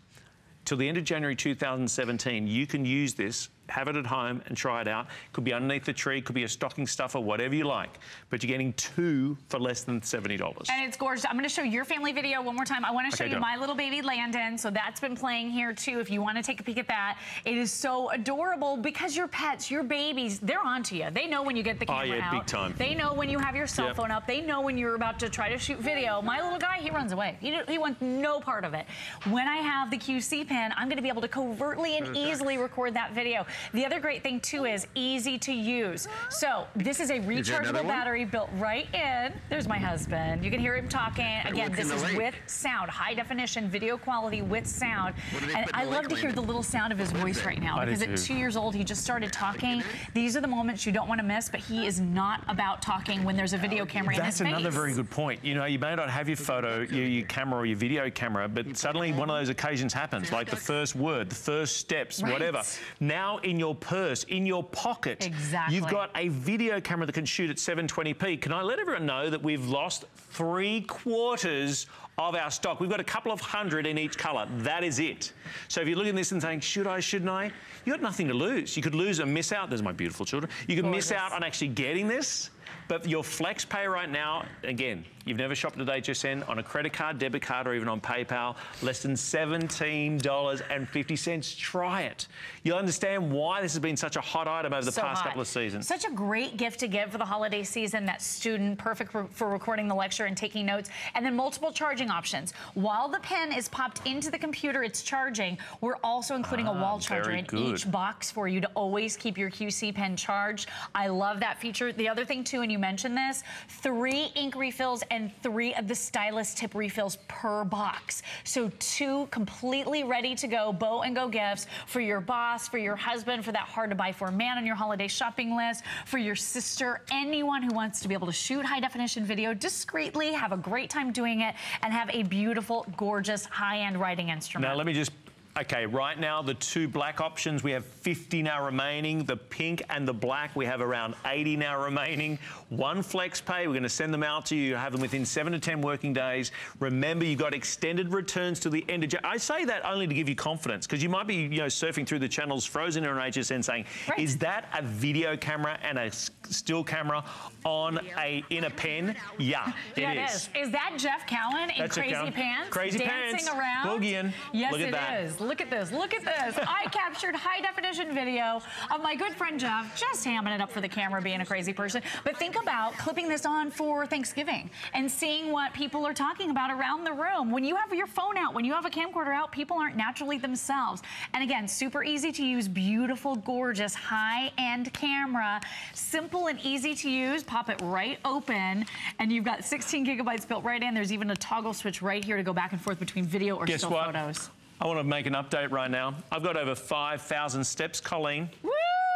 Till the end of January 2017, you can use this have it at home and try it out. Could be underneath the tree, could be a stocking stuffer, whatever you like. But you're getting two for less than $70. And it's gorgeous. I'm going to show your family video one more time. I want to show okay, you my little baby Landon. So that's been playing here too if you want to take a peek at that. It is so adorable because your pets, your babies, they're onto you. They know when you get the camera oh, yeah, out. big time. They know when you have your cell yep. phone up. They know when you're about to try to shoot video. My little guy, he runs away. He, he wants no part of it. When I have the QC pen, I'm going to be able to covertly and easily record that video. The other great thing too is easy to use. So this is a rechargeable battery built right in. There's my husband. You can hear him talking. Again, this is with sound, high definition video quality with sound. And I love to hear the little sound of his voice right now because at two years old, he just started talking. These are the moments you don't want to miss, but he is not about talking when there's a video camera in That's another very good point. You know, you may not have your photo, your, your camera or your video camera, but suddenly one of those occasions happens, like the first word, the first steps, right. whatever. Now in your purse, in your pocket. Exactly. You've got a video camera that can shoot at 720p. Can I let everyone know that we've lost three quarters of our stock. We've got a couple of hundred in each colour. That is it. So if you're looking at this and saying, should I, shouldn't I? You've got nothing to lose. You could lose and miss out. There's my beautiful children. You could Gorgeous. miss out on actually getting this. But your flex pay right now, again, you've never shopped at HSN on a credit card, debit card, or even on PayPal, less than $17.50. Try it. You'll understand why this has been such a hot item over the so past hot. couple of seasons. Such a great gift to give for the holiday season, that student, perfect for, for recording the lecture and taking notes, and then multiple charging options. While the pen is popped into the computer, it's charging, we're also including ah, a wall charger in each box for you to always keep your QC pen charged. I love that feature. The other thing too, and you mentioned this, three ink refills and three of the stylus tip refills per box. So two completely ready to go bow and go gifts for your boss, for your husband, for that hard to buy for man on your holiday shopping list, for your sister, anyone who wants to be able to shoot high definition video discreetly, have a great time doing it, and have a beautiful, gorgeous, high-end writing instrument. Now let me just Okay, right now the two black options, we have 50 now remaining. The pink and the black, we have around 80 now remaining. One flex pay, we're gonna send them out to you. You have them within seven to 10 working days. Remember, you've got extended returns to the end of. I say that only to give you confidence, because you might be you know, surfing through the channels frozen in an HSN saying, right. is that a video camera and a still camera on a in a pen? Yeah, it yeah, is. Is. Is that Geoff Cowan in That's Crazy Pants? Crazy dancing Pants. around? Boogieing. Yes, Look at it that. is. Look at this. Look at this. I captured high definition video of my good friend Geoff just hamming it up for the camera being a crazy person. But think about clipping this on for Thanksgiving and seeing what people are talking about around the room. When you have your phone out, when you have a camcorder out, people aren't naturally themselves. And again, super easy to use, beautiful, gorgeous, high-end camera. Simple and easy to use. Pop it right open and you've got 16 gigabytes built right in. There's even a toggle switch right here to go back and forth between video or Guess still what? photos. I want to make an update right now. I've got over 5,000 steps, Colleen. Woo!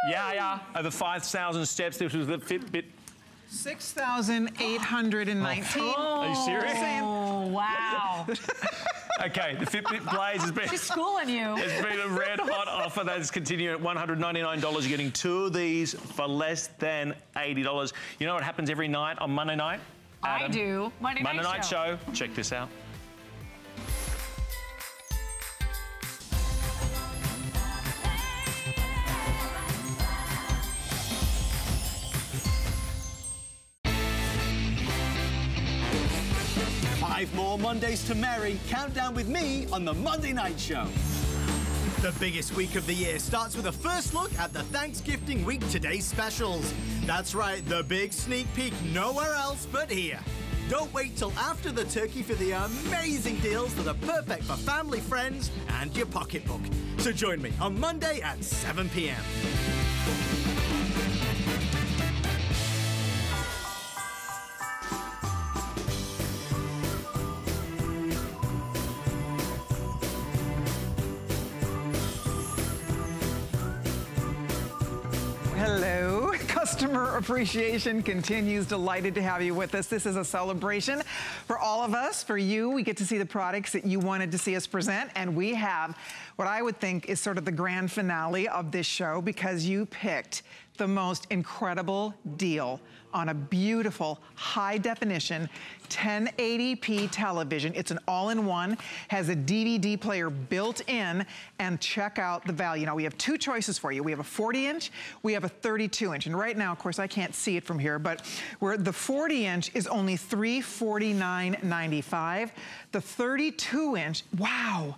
Yeah, yeah, over 5,000 steps. This was the Fitbit 6,819. Oh. Are you serious? Oh, wow. *laughs* okay, the Fitbit Blaze has been... She's schooling you. *laughs* It's been a red hot offer that is continuing at $199. You're getting two of these for less than $80. You know what happens every night on Monday night? Adam? I do. Monday, Monday night, night show. show. Check this out. More Mondays to Merry. Countdown with me on the Monday Night Show. The biggest week of the year starts with a first look at the Thanksgiving Week Today specials. That's right, the big sneak peek nowhere else but here. Don't wait till after the turkey for the amazing deals that are perfect for family, friends, and your pocketbook. So join me on Monday at 7 p.m. Hello. *laughs* Customer appreciation continues. Delighted to have you with us. This is a celebration for all of us. For you, we get to see the products that you wanted to see us present. And we have what I would think is sort of the grand finale of this show because you picked the most incredible deal on a beautiful high definition 1080p television. It's an all-in-one, has a DVD player built in, and check out the value. Now we have two choices for you. We have a 40 inch, we have a 32 inch. And right now, of course, I can't see it from here, but where the 40 inch is only $349.95. The 32 inch, wow.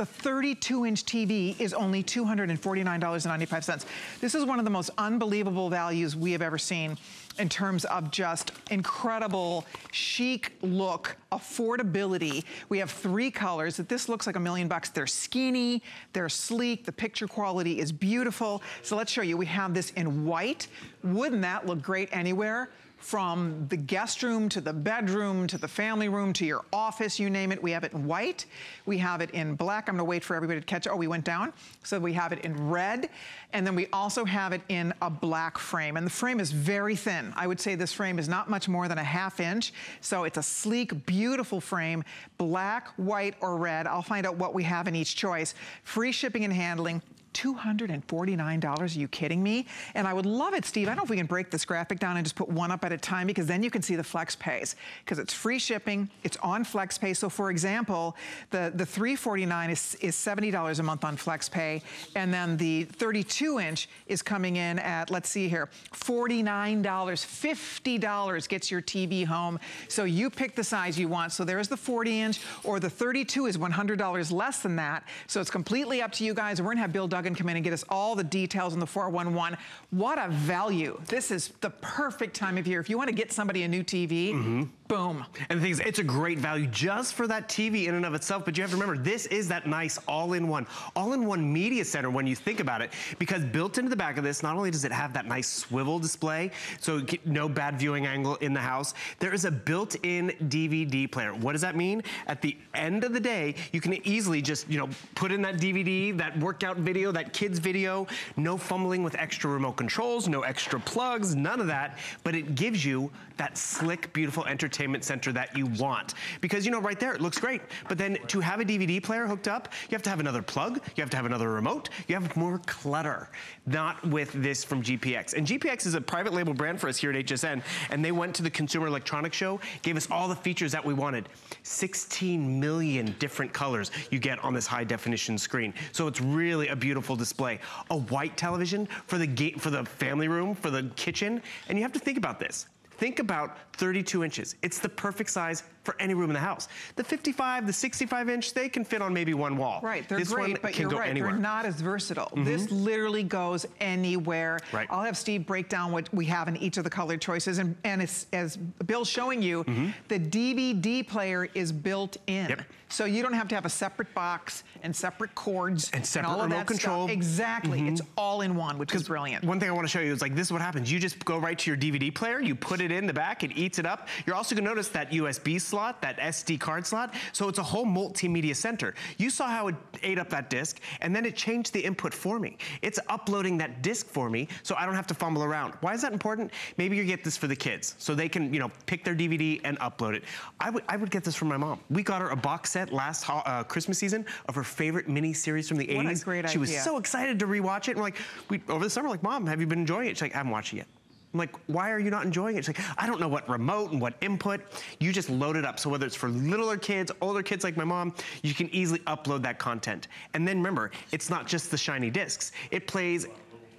The 32 inch TV is only $249.95. This is one of the most unbelievable values we have ever seen in terms of just incredible chic look, affordability. We have three colors that this looks like a million bucks. They're skinny, they're sleek, the picture quality is beautiful. So let's show you, we have this in white. Wouldn't that look great anywhere? From the guest room to the bedroom to the family room to your office, you name it. We have it in white. We have it in black. I'm gonna wait for everybody to catch. Oh, we went down. So we have it in red. And then we also have it in a black frame. And the frame is very thin. I would say this frame is not much more than a half inch. So it's a sleek, beautiful frame, black, white, or red. I'll find out what we have in each choice. Free shipping and handling. $249, are you kidding me? And I would love it, Steve. I don't know if we can break this graphic down and just put one up at a time because then you can see the flex pays because it's free shipping, it's on flex pay. So for example, the, the 349 is, is $70 a month on flex pay and then the 32 inch is coming in at, let's see here, $49, $50 gets your TV home. So you pick the size you want. So there's the 40 inch or the 32 is $100 less than that. So it's completely up to you guys. We're gonna have Bill Duggan come in and get us all the details on the 411. What a value. This is the perfect time of year. If you want to get somebody a new TV, mm -hmm. boom. And the thing is, it's a great value just for that TV in and of itself. But you have to remember, this is that nice all-in-one, all-in-one media center when you think about it. Because built into the back of this, not only does it have that nice swivel display, so no bad viewing angle in the house, there is a built-in DVD player. What does that mean? At the end of the day, you can easily just, you know, put in that DVD, that workout video, that kids video, no fumbling with extra remote controls, no extra plugs, none of that, but it gives you that slick, beautiful entertainment center that you want. Because, you know, right there, it looks great. But then to have a DVD player hooked up, you have to have another plug, you have to have another remote, you have more clutter. Not with this from GPX. And GPX is a private label brand for us here at HSN, and they went to the Consumer Electronics Show, gave us all the features that we wanted. 16 million different colors you get on this high definition screen. So it's really a beautiful display. A white television for the gate, for the family room, for the kitchen. And you have to think about this. Think about 32 inches. It's the perfect size for any room in the house. The 55, the 65 inch, they can fit on maybe one wall. Right, they're this great, but you're right, anywhere. they're not as versatile. Mm -hmm. This literally goes anywhere. Right. I'll have Steve break down what we have in each of the color choices, and, and as, as Bill's showing you, mm -hmm. the DVD player is built in. Yep. So you don't have to have a separate box and separate cords and separate and all remote control. Stuff. Exactly, mm -hmm. it's all in one, which is brilliant. One thing I want to show you is like this is what happens. You just go right to your DVD player, you put it in the back, it eats it up. You're also gonna notice that USB slot, that SD card slot. So it's a whole multimedia center. You saw how it ate up that disk and then it changed the input for me. It's uploading that disk for me so I don't have to fumble around. Why is that important? Maybe you get this for the kids so they can, you know, pick their DVD and upload it. I would, I would get this for my mom. We got her a box set last uh, Christmas season of her favorite mini series from the what 80s. What a great she idea. was so excited to rewatch it. And like, we, over the summer, like, Mom, have you been enjoying it? She's like, I haven't watched it yet. I'm like, why are you not enjoying it? She's like, I don't know what remote and what input. You just load it up. So whether it's for littler kids, older kids like my mom, you can easily upload that content. And then remember, it's not just the shiny discs. It plays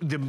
the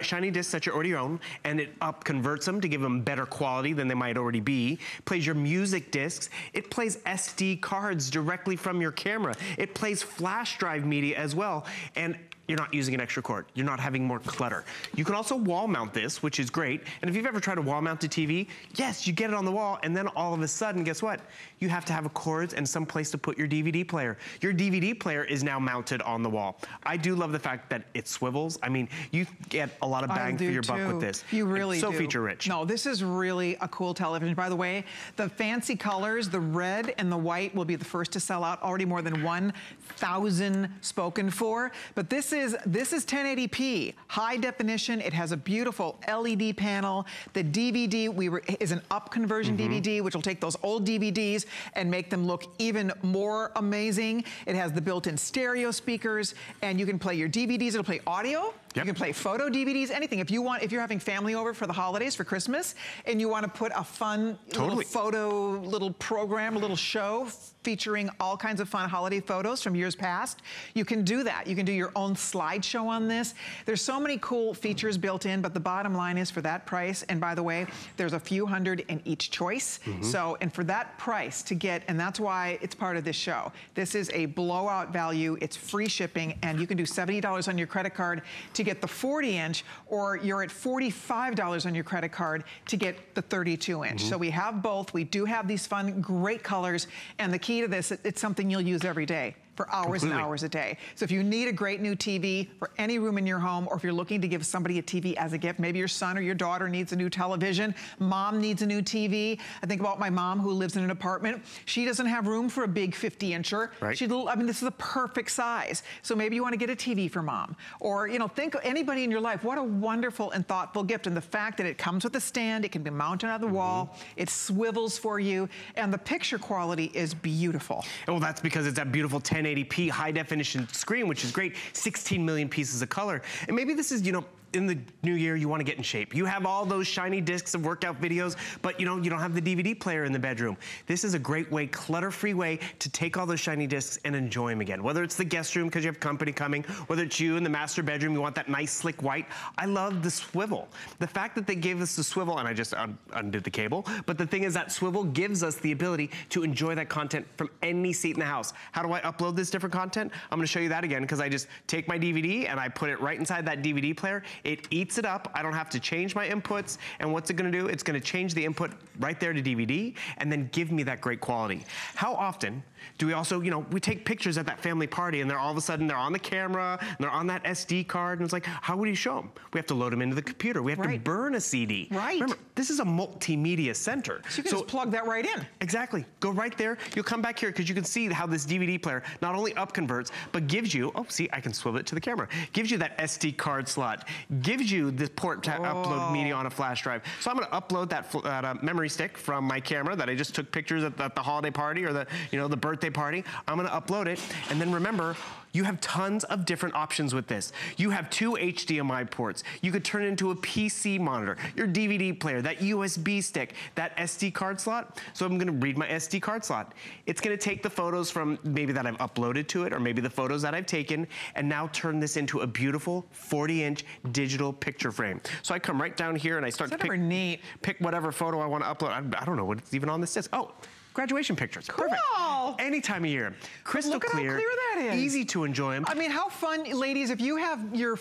shiny discs that you already own, and it up converts them to give them better quality than they might already be. Plays your music discs. It plays SD cards directly from your camera. It plays flash drive media as well. And you're not using an extra cord. You're not having more clutter. You can also wall mount this, which is great. And if you've ever tried to wall mount a TV, yes, you get it on the wall, and then all of a sudden, guess what? You have to have a cords and some place to put your DVD player. Your DVD player is now mounted on the wall. I do love the fact that it swivels. I mean, you get a lot of bang for your too. buck with this. You really it's so do. feature rich. No, this is really a cool television. By the way, the fancy colors, the red and the white will be the first to sell out. Already more than 1,000 spoken for. But this is this is 1080p, high definition. It has a beautiful LED panel. The DVD we were, is an up conversion mm -hmm. DVD, which will take those old DVDs and make them look even more amazing. It has the built-in stereo speakers, and you can play your DVDs. It'll play audio. Yep. You can play photo DVDs, anything. If you want, if you're having family over for the holidays, for Christmas, and you want to put a fun totally. little photo, little program, a little show featuring all kinds of fun holiday photos from years past, you can do that. You can do your own slideshow on this. There's so many cool features built in, but the bottom line is for that price, and by the way, there's a few hundred in each choice. Mm -hmm. So, and for that price to get, and that's why it's part of this show. This is a blowout value. It's free shipping, and you can do $70 on your credit card to get the 40 inch, or you're at $45 on your credit card to get the 32 inch. Mm -hmm. So we have both. We do have these fun, great colors. And the key to this, it's something you'll use every day for hours Completely. and hours a day. So if you need a great new TV for any room in your home, or if you're looking to give somebody a TV as a gift, maybe your son or your daughter needs a new television, mom needs a new TV. I think about my mom who lives in an apartment. She doesn't have room for a big 50 incher. Right. She, I mean, this is a perfect size. So maybe you want to get a TV for mom. Or, you know, think of anybody in your life, what a wonderful and thoughtful gift. And the fact that it comes with a stand, it can be mounted on the mm -hmm. wall, it swivels for you, and the picture quality is beautiful. Well, that's because it's that beautiful 10 1080p high definition screen, which is great, 16 million pieces of color. And maybe this is, you know, in the new year, you want to get in shape. You have all those shiny discs of workout videos, but you know, you don't have the DVD player in the bedroom. This is a great way, clutter-free way to take all those shiny discs and enjoy them again. Whether it's the guest room because you have company coming, whether it's you in the master bedroom, you want that nice slick white. I love the swivel. The fact that they gave us the swivel, and I just un undid the cable, but the thing is that swivel gives us the ability to enjoy that content from any seat in the house. How do I upload this different content? I'm gonna show you that again because I just take my DVD and I put it right inside that DVD player it eats it up. I don't have to change my inputs. And what's it gonna do? It's gonna change the input right there to DVD and then give me that great quality. How often do we also, you know, we take pictures at that family party and they're all of a sudden, they're on the camera, and they're on that SD card, and it's like, how would you show them? We have to load them into the computer. We have right. to burn a CD. Right. Remember, this is a multimedia center. So you can so, just plug that right in. Exactly. Go right there. You'll come back here because you can see how this DVD player not only up converts, but gives you, oh, see, I can swivel it to the camera. Gives you that SD card slot. Gives you the port to oh. upload media on a flash drive. So I'm gonna upload that, that uh, memory stick from my camera that I just took pictures at the, at the holiday party or the, you know, the birthday party. I'm gonna upload it. And then remember, you have tons of different options with this. You have two HDMI ports. You could turn it into a PC monitor, your DVD player, that USB stick, that SD card slot. So I'm gonna read my SD card slot. It's gonna take the photos from maybe that I've uploaded to it or maybe the photos that I've taken and now turn this into a beautiful 40 inch digital picture frame. So I come right down here and I start to pick, pick whatever photo I wanna upload. I, I don't know what's even on this disc. Oh, graduation pictures. Cool. Perfect. Any time of year. Crystal Look clear. Look how clear that is. Easy to enjoy them. I mean, how fun, ladies, if you have your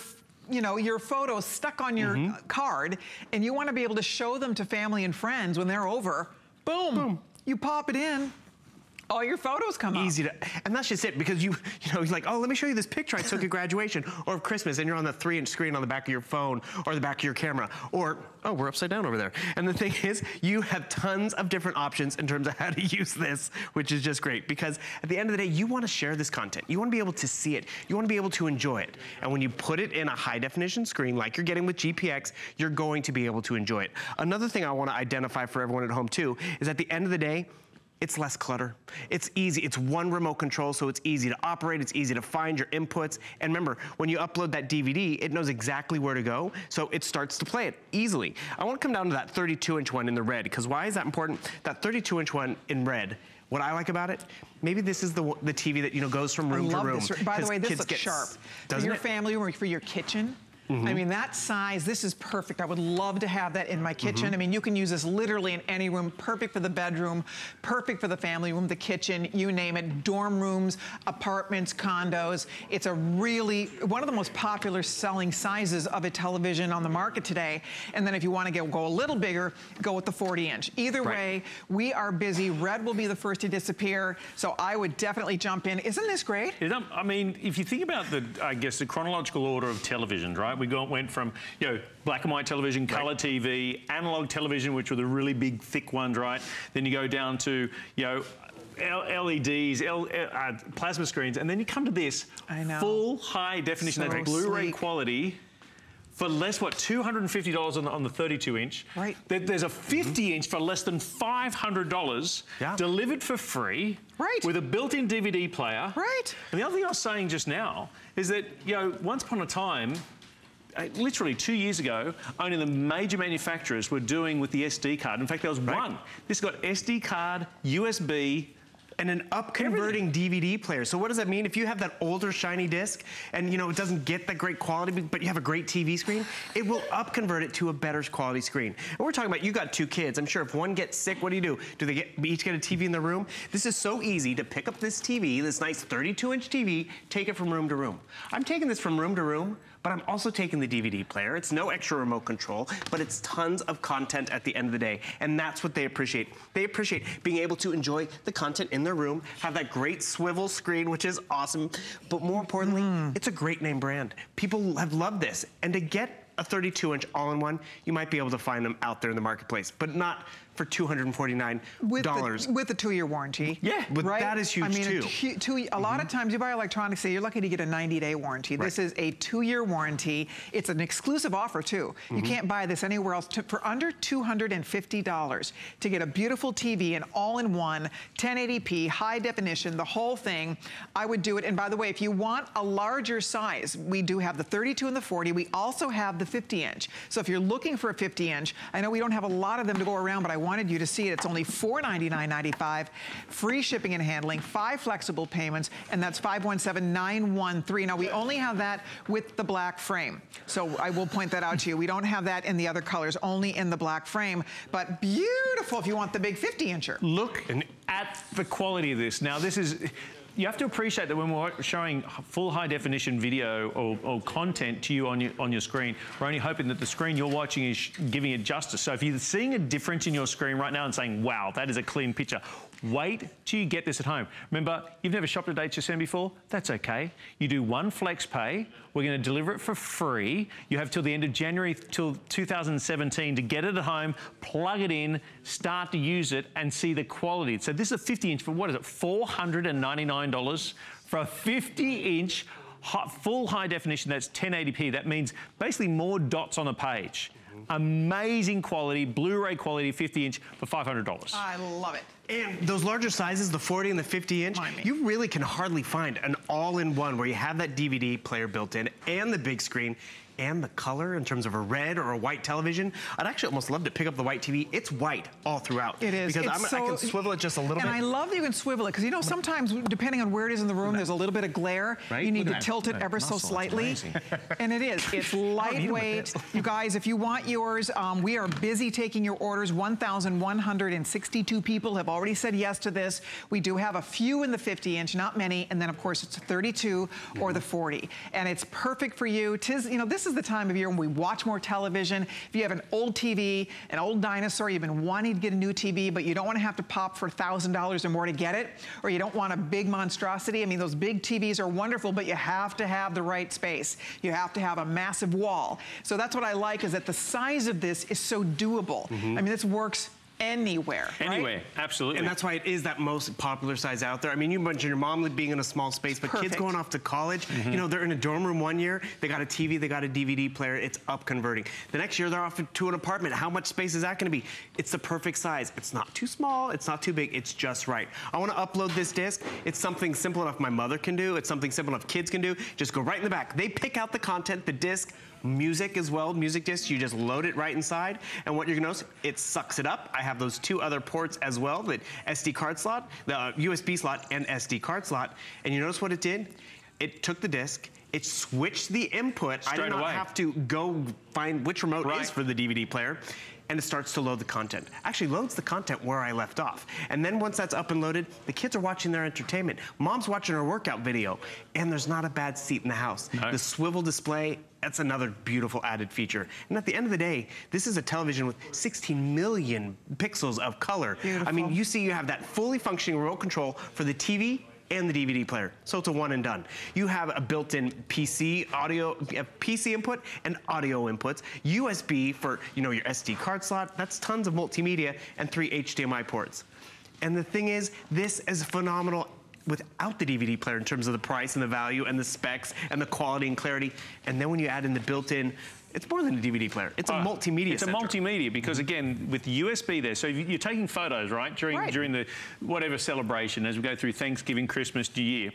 you know, your photos stuck on your mm -hmm. card and you want to be able to show them to family and friends when they're over, boom, boom. you pop it in, all your photos come up. Easy up. to, and that's just it because you, you know, he's like, oh, let me show you this picture I took at *laughs* graduation or of Christmas and you're on the three inch screen on the back of your phone or the back of your camera or, oh, we're upside down over there. And the thing is, you have tons of different options in terms of how to *laughs* use this, which is just great because at the end of the day, you want to share this content. You want to be able to see it. You want to be able to enjoy it. And when you put it in a high definition screen like you're getting with GPX, you're going to be able to enjoy it. Another thing I want to identify for everyone at home too is at the end of the day, it's less clutter. It's easy, it's one remote control, so it's easy to operate, it's easy to find your inputs. And remember, when you upload that DVD, it knows exactly where to go, so it starts to play it easily. I wanna come down to that 32 inch one in the red, because why is that important? That 32 inch one in red, what I like about it, maybe this is the the TV that you know goes from room to room. This. By the way, this looks get, sharp. For your it? family or for your kitchen. I mean, that size, this is perfect. I would love to have that in my kitchen. I mean, you can use this literally in any room, perfect for the bedroom, perfect for the family room, the kitchen, you name it, dorm rooms, apartments, condos. It's a really, one of the most popular selling sizes of a television on the market today. And then if you want to go, go a little bigger, go with the 40 inch. Either Right. way, we are busy. Red will be the first to disappear. So I would definitely jump in. Isn't this great? Um, I mean, if you think about the, I guess, the chronological order of televisions, right? We got, went from, you know, black and white television, colour TV, analog television, which were the really big, thick ones, right? Then you go down to, you know, L- LEDs, L- uh, plasma screens, and then you come to this I know. full high definition, So that's Blu-ray quality. For less, what, $250 on the, on the 32 inch? Right. There- There's a 50 inch for less than $500, Yeah. delivered for free, Right. with a built-in DVD player. Right. And the other thing I was saying just now is that, you know, once upon a time, literally two years ago, only the major manufacturers were doing with the SD card. In fact, there was one. This got SD card, USB, and an up converting DVD player. So what does that mean? If you have that older shiny disc and you know it doesn't get that great quality, but- you have a great TV screen, it will up convert it to a better quality screen. And we're talking about you got two kids. I'm sure if one gets sick, what do you do? Do they get each get a TV in the room? This is so easy to pick up this TV, this nice 32 inch TV, take it from room to room. I'm taking this from room to room. But I'm also taking the DVD player. It's no extra remote control, but it's tons of content at the end of the day. And that's what they appreciate. They appreciate being able to enjoy the content in their room, have that great swivel screen, which is awesome. But more importantly, mm. it's a great name brand. People have loved this. And to get a 32 inch all in one, you might be able to find them out there in the marketplace, but not for $249. with the, with a two-year warranty. Yeah, but right? that is huge, I mean, too. Mm-hmm. A, two, a lot of times you buy electronics, you're lucky to get a 90-day warranty. This is a two-year warranty. It's an exclusive offer too. You Mm-hmm. can't buy this anywhere else. To, for under $250 to get a beautiful TV, an all-in-one, 1080p, high definition, the whole thing, I would do it. And by the way, if you want a larger size, we do have the 32 and the 40. We also have the 50-inch. So if you're looking for a 50-inch, I know we don't have a lot of them to go around, but I wanted you to see it. It's only $499.95, free shipping and handling, five flexible payments, and that's 517913. Now, we only have that with the black frame. So I will point that out to you. We don't have that in the other colors, only in the black frame, but beautiful if you want the big 50-incher. Look at the quality of this. Now, this is. You have to appreciate that when we're showing full high definition video or, or content to you on your, on your screen, we're only hoping that the screen you're watching is giving it justice. So if you're seeing a difference in your screen right now and saying, wow, that is a clean picture, wait till you get this at home. Remember, you've never shopped at HSN before? That's okay. You do one flex pay. We're going to deliver it for free. You have till the end of January till 2017 to get it at home, plug it in, start to use it, and see the quality. So this is a 50 inch for what is it? $499 for a 50 inch full high definition. That's 1080p. That means basically more dots on a page. Mm-hmm. Amazing quality, Blu-ray quality, 50 inch for $500. I love it. And those larger sizes, the 40 and the 50 inch, you really can hardly find an all-in-one where you have that DVD player built in and the big screen and the color in terms of a red or a white television. I'd actually almost love to pick up the white TV. It's white all throughout. It is. Because I'm, I can swivel it just a little and bit. I love that you can swivel it because you know sometimes depending on where it is in the room, there's a little bit of glare. Right? You need to that- tilt it ever so muscle, it's slightly. *laughs* and it is. *laughs* It's need 'em with lightweight. you guys, if you want yours, um, we are busy taking your orders. 1,162 people have already said yes to this. We do have a few in the 50 inch, not many, and then of course it's a 32 or the 40, and it's perfect for you. Tis, you know, this is the time of year when we watch more television. If you have an old TV, an old dinosaur, you've been wanting to get a new TV, but you don't want to have to pop for $1,000 or more to get it, or you don't want a big monstrosity. I mean, those big TVs are wonderful, but you have to have the right space. You have to have a massive wall. So that's what I like is that the size of this is so doable. Mm-hmm. I mean, this works anywhere. right? Anyway, absolutely. And that's why it is that most popular size out there. I mean, you mentioned your mom being in a small space, but kids going off to college, you mm-hmm. know, they're in a dorm room one year, they got a TV, they got a DVD player, it's up converting. The next year, they're off to an apartment. How much space is that gonna be? It's the perfect size. It's not too small, it's not too big, it's just right. I wanna upload this disc. It's something simple enough my mother can do, it's something simple enough kids can do. Just go right in the back. They pick out the content, the disc, music as well, music disc, you just load it right inside, and what you're gonna notice, it sucks it up. I have those two other ports as well, the SD card slot, the uh, USB slot and SD card slot, and you notice what it did? It took the disc, It switched the input. I Straight did not away. have to go find which remote Right. is for the DVD player. And it starts to load the content. Actually loads the content where I left off. And then once that's up and loaded, the kids are watching their entertainment. Mom's watching her workout video, and there's not a bad seat in the house. No. The swivel display, that's another beautiful added feature. And at the end of the day, this is a television with 16 million pixels of color. I mean, you see you have that fully functioning remote control for the TV and the DVD player. So it's a one and done. You have a built-in PC audio, PC input and audio inputs, USB for, you know, your SD card slot. That's tons of multimedia and three HDMI ports. And the thing is, this is phenomenal without the DVD player in terms of the price and the value and the specs and the quality and clarity. And then when you add in the built-in, it's more than a DVD player. It's a Uh, multimedia It's center. a multimedia because again, with USB there, so you- you're taking photos, right, during Right. during the whatever celebration as we go through Thanksgiving, Christmas, New Year,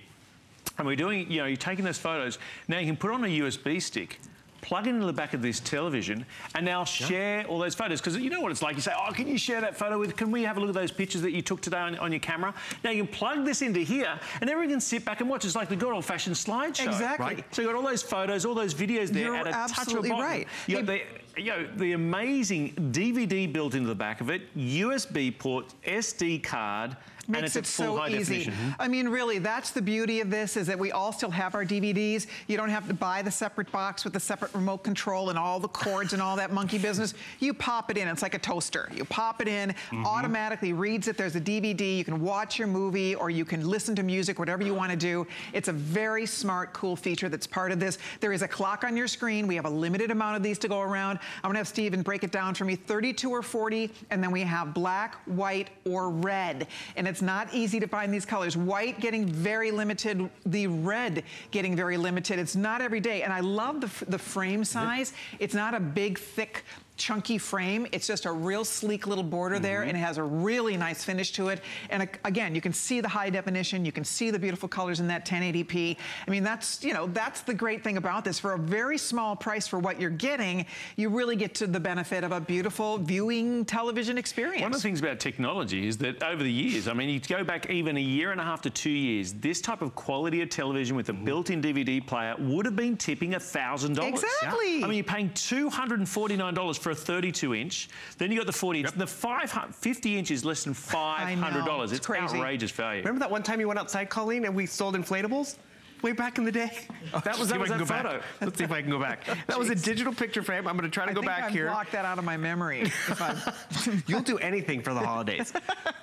and we're doing, you know, you're taking those photos. Now you can put on a USB stick. Plug it into the back of this television and now share all those photos. Because you know what it's like. You say, oh, can you share that photo with, can we have a look at those pictures that you took today on, on your camera? Now you can plug this into here and everyone can sit back and watch. It's like the good old fashioned slideshow. Exactly. Right? So you've got all those photos, all those videos there You're at a absolutely touch of a button. right. You got the, you know, the amazing DVD built into the back of it, USB port, SD card, Makes it's it so easy. definition. I mean, really, that's the beauty of this is that we all still have our DVDs. You don't have to buy the separate box with the separate remote control and all the cords and all that monkey business. You pop it in. It's like a toaster. You pop it in, Mm-hmm. automatically reads it. There's a DVD. You can watch your movie or you can listen to music, whatever you want to do. It's a very smart, cool feature that's part of this. There is a clock on your screen. We have a limited amount of these to go around. I'm going to have Steven break it down for me 32 or 40, and then we have black, white, or red. And it's not easy to find these colors. White getting very limited, the red getting very limited. It's not every day. And I love the, the frame size. It's not a big, thick, chunky frame. It's just a real sleek little border there, and it has a really nice finish to it. And uh, again, you can see the high definition. You can see the beautiful colors in that 1080p. I mean, that's, you know, that's the great thing about this. For a very small price for what you're getting, you really get to the benefit of a beautiful viewing television experience. One of the things about technology is that over the years, I mean, you go back even a year and a half to two years, this type of quality of television with a built-in DVD player would have been tipping $1,000. Exactly. I mean, you're paying $249 for a 32-inch. Then you got the 40 inch. The 50 inch is less than $500. know. It's It's crazy. outrageous value. Remember that one time you went outside, Colleen, and we sold inflatables? Way back in the day. That was- that was that go back. photo. Let's see if I can go back. *laughs* That was a digital picture frame. I'm going to try to I go back I've here. blocked that out of my memory. *laughs* *laughs* You'll do anything for the holidays.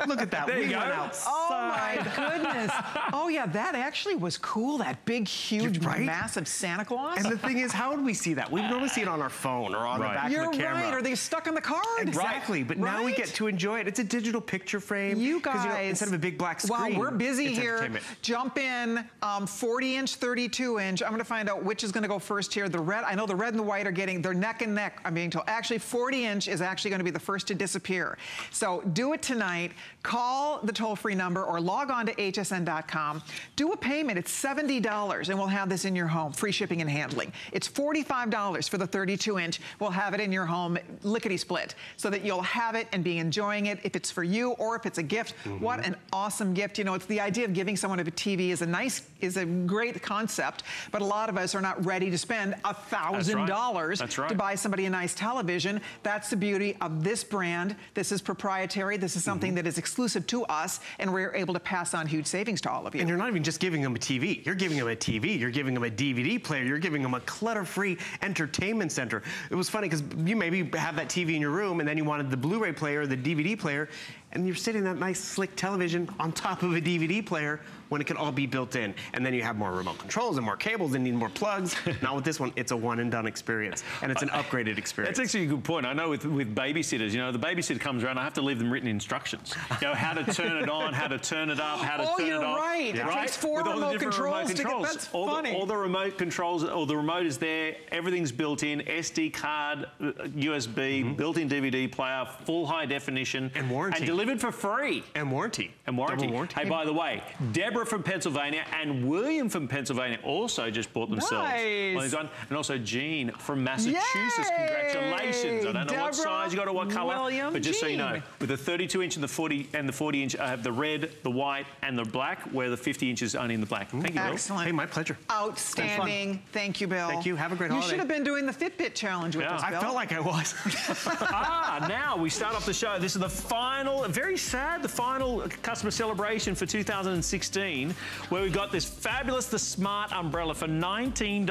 Look at that. There we you go. went out. Oh my goodness. Oh yeah, that actually was cool. That big, huge, Right? massive Santa Claus. And the thing is, how would we see that? We'd normally see it on our phone or on Right. the back You're of the camera. You're right. Are they stuck on the card? Exactly, but now we get to enjoy it. It's a digital picture frame. You guys, instead of a big black screen. While we're busy here, jump in. Um, 40 inch, 32 inch. I'm going to find out which is going to go first here. The red, I know the red and the white are getting, they're neck and neck. I'm being told. Actually, 40 inch is actually going to be the first to disappear. So do it tonight. Call the toll free number or log on to hsn.com. Do a payment. It's $70 and we'll have this in your home. Free shipping and handling. It's $45 for the 32 inch. We'll have it in your home lickety split so that you'll have it and be enjoying it if it's for you or if it's a gift. What mm-hmm. an awesome gift. You know, it's the idea of giving someone a TV is a nice, is a great concept, but a lot of us are not ready to spend a thousand dollars to buy somebody a nice television. That's the beauty of this brand. This is proprietary. This is something mm-hmm. that is exclusive to us, and we're able to pass on huge savings to all of you. And you're not even just giving them a TV. You're giving them a TV. You're giving them a DVD player. You're giving them a clutter-free entertainment center. It was funny because you maybe have that TV in your room and then you wanted the Blu-ray player, the DVD player, and you're sitting that nice slick television on top of a DVD player when it can all be built in. And then you have more remote controls and more cables and need more plugs. *laughs* Not with this one, it's a one and done experience. And it's an upgraded experience. That's actually a good point. I know with, with babysitters, you know, the babysitter comes around, I have to leave them written instructions. You know, how to turn it on, how to turn it up, how to Oh, turn you're it off. right. It takes four With all the remote different controls get- that's all funny. The, all the remote controls, or the remote is there, everything's built in, SD card, uh, USB, built-in DVD player, full high definition. And warranty. And delivered for free. And warranty. And warranty. Double warranty. Hey, by the way, Deborah from Pennsylvania and William from Pennsylvania also just bought themselves Nice. one of these on. And also Jean from Massachusetts. Yay! Congratulations. I don't know Deborah, what size you got or what color, William, but just so you know, with the 32 inch and the 40 and the 40 inch, I have the red, the white, and the black, where the 50 inches only in the black. Thank you, Bill. Excellent. Hey, my pleasure. Outstanding. Thank you, Bill. Thank you. Have a great You holiday. should have been doing the Fitbit challenge with Yeah. us, I I felt like I was. *laughs* *laughs* ah, now we start off the show. This is the final, very sad, the final customer celebration for 2016, where we got this fabulous, the Smart Umbrella for $19.95.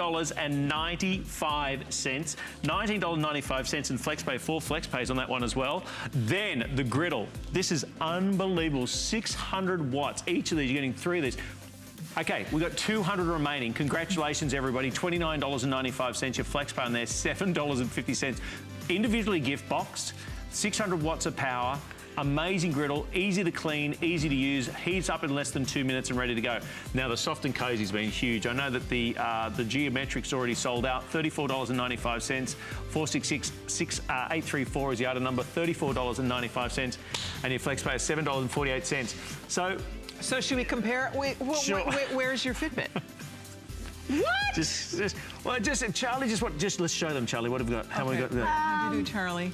$19.95 in FlexPay, four FlexPays on that one as well. Then the griddle. This is unbelievable, 600 watts. Each of these, you're getting three of these. Okay, we've got 200 remaining. Congratulations, everybody. $29.95 your FlexPay on there, $7.50. Individually gift boxed, 600 watts of power, amazing griddle, easy to clean, easy to use, heats up in less than two minutes and ready to go. Now, the soft and cozy's been huge. I know that the uh, the geometric's already sold out, $34.95. 466 uh, 834 is the item number, $34.95. And your FlexPay is $7.48. So So should we compare? Wait, wh- wh- Sure. wh- where's your Fitbit? *laughs* Just, just, well, just Charlie. Just what? Just let's show them, Charlie. What have we got? How have we got there? What do you do, Charlie?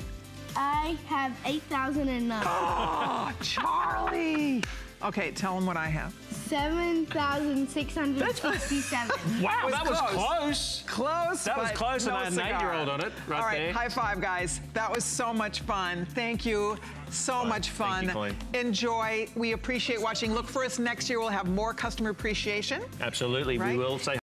I have 8,009. Oh, ah, Charlie. Okay, tell them what I have. 7,657. *laughs* Wow, that was close. close. Close. That was but close, and no I had an cigar. eight-year-old on it right All right, there. high five, guys. That was so much fun. Thank you. So much Thank fun. you, Colleen. Enjoy. We appreciate watching. Look for us next year. We'll have more customer appreciation. Absolutely, Right? we will say.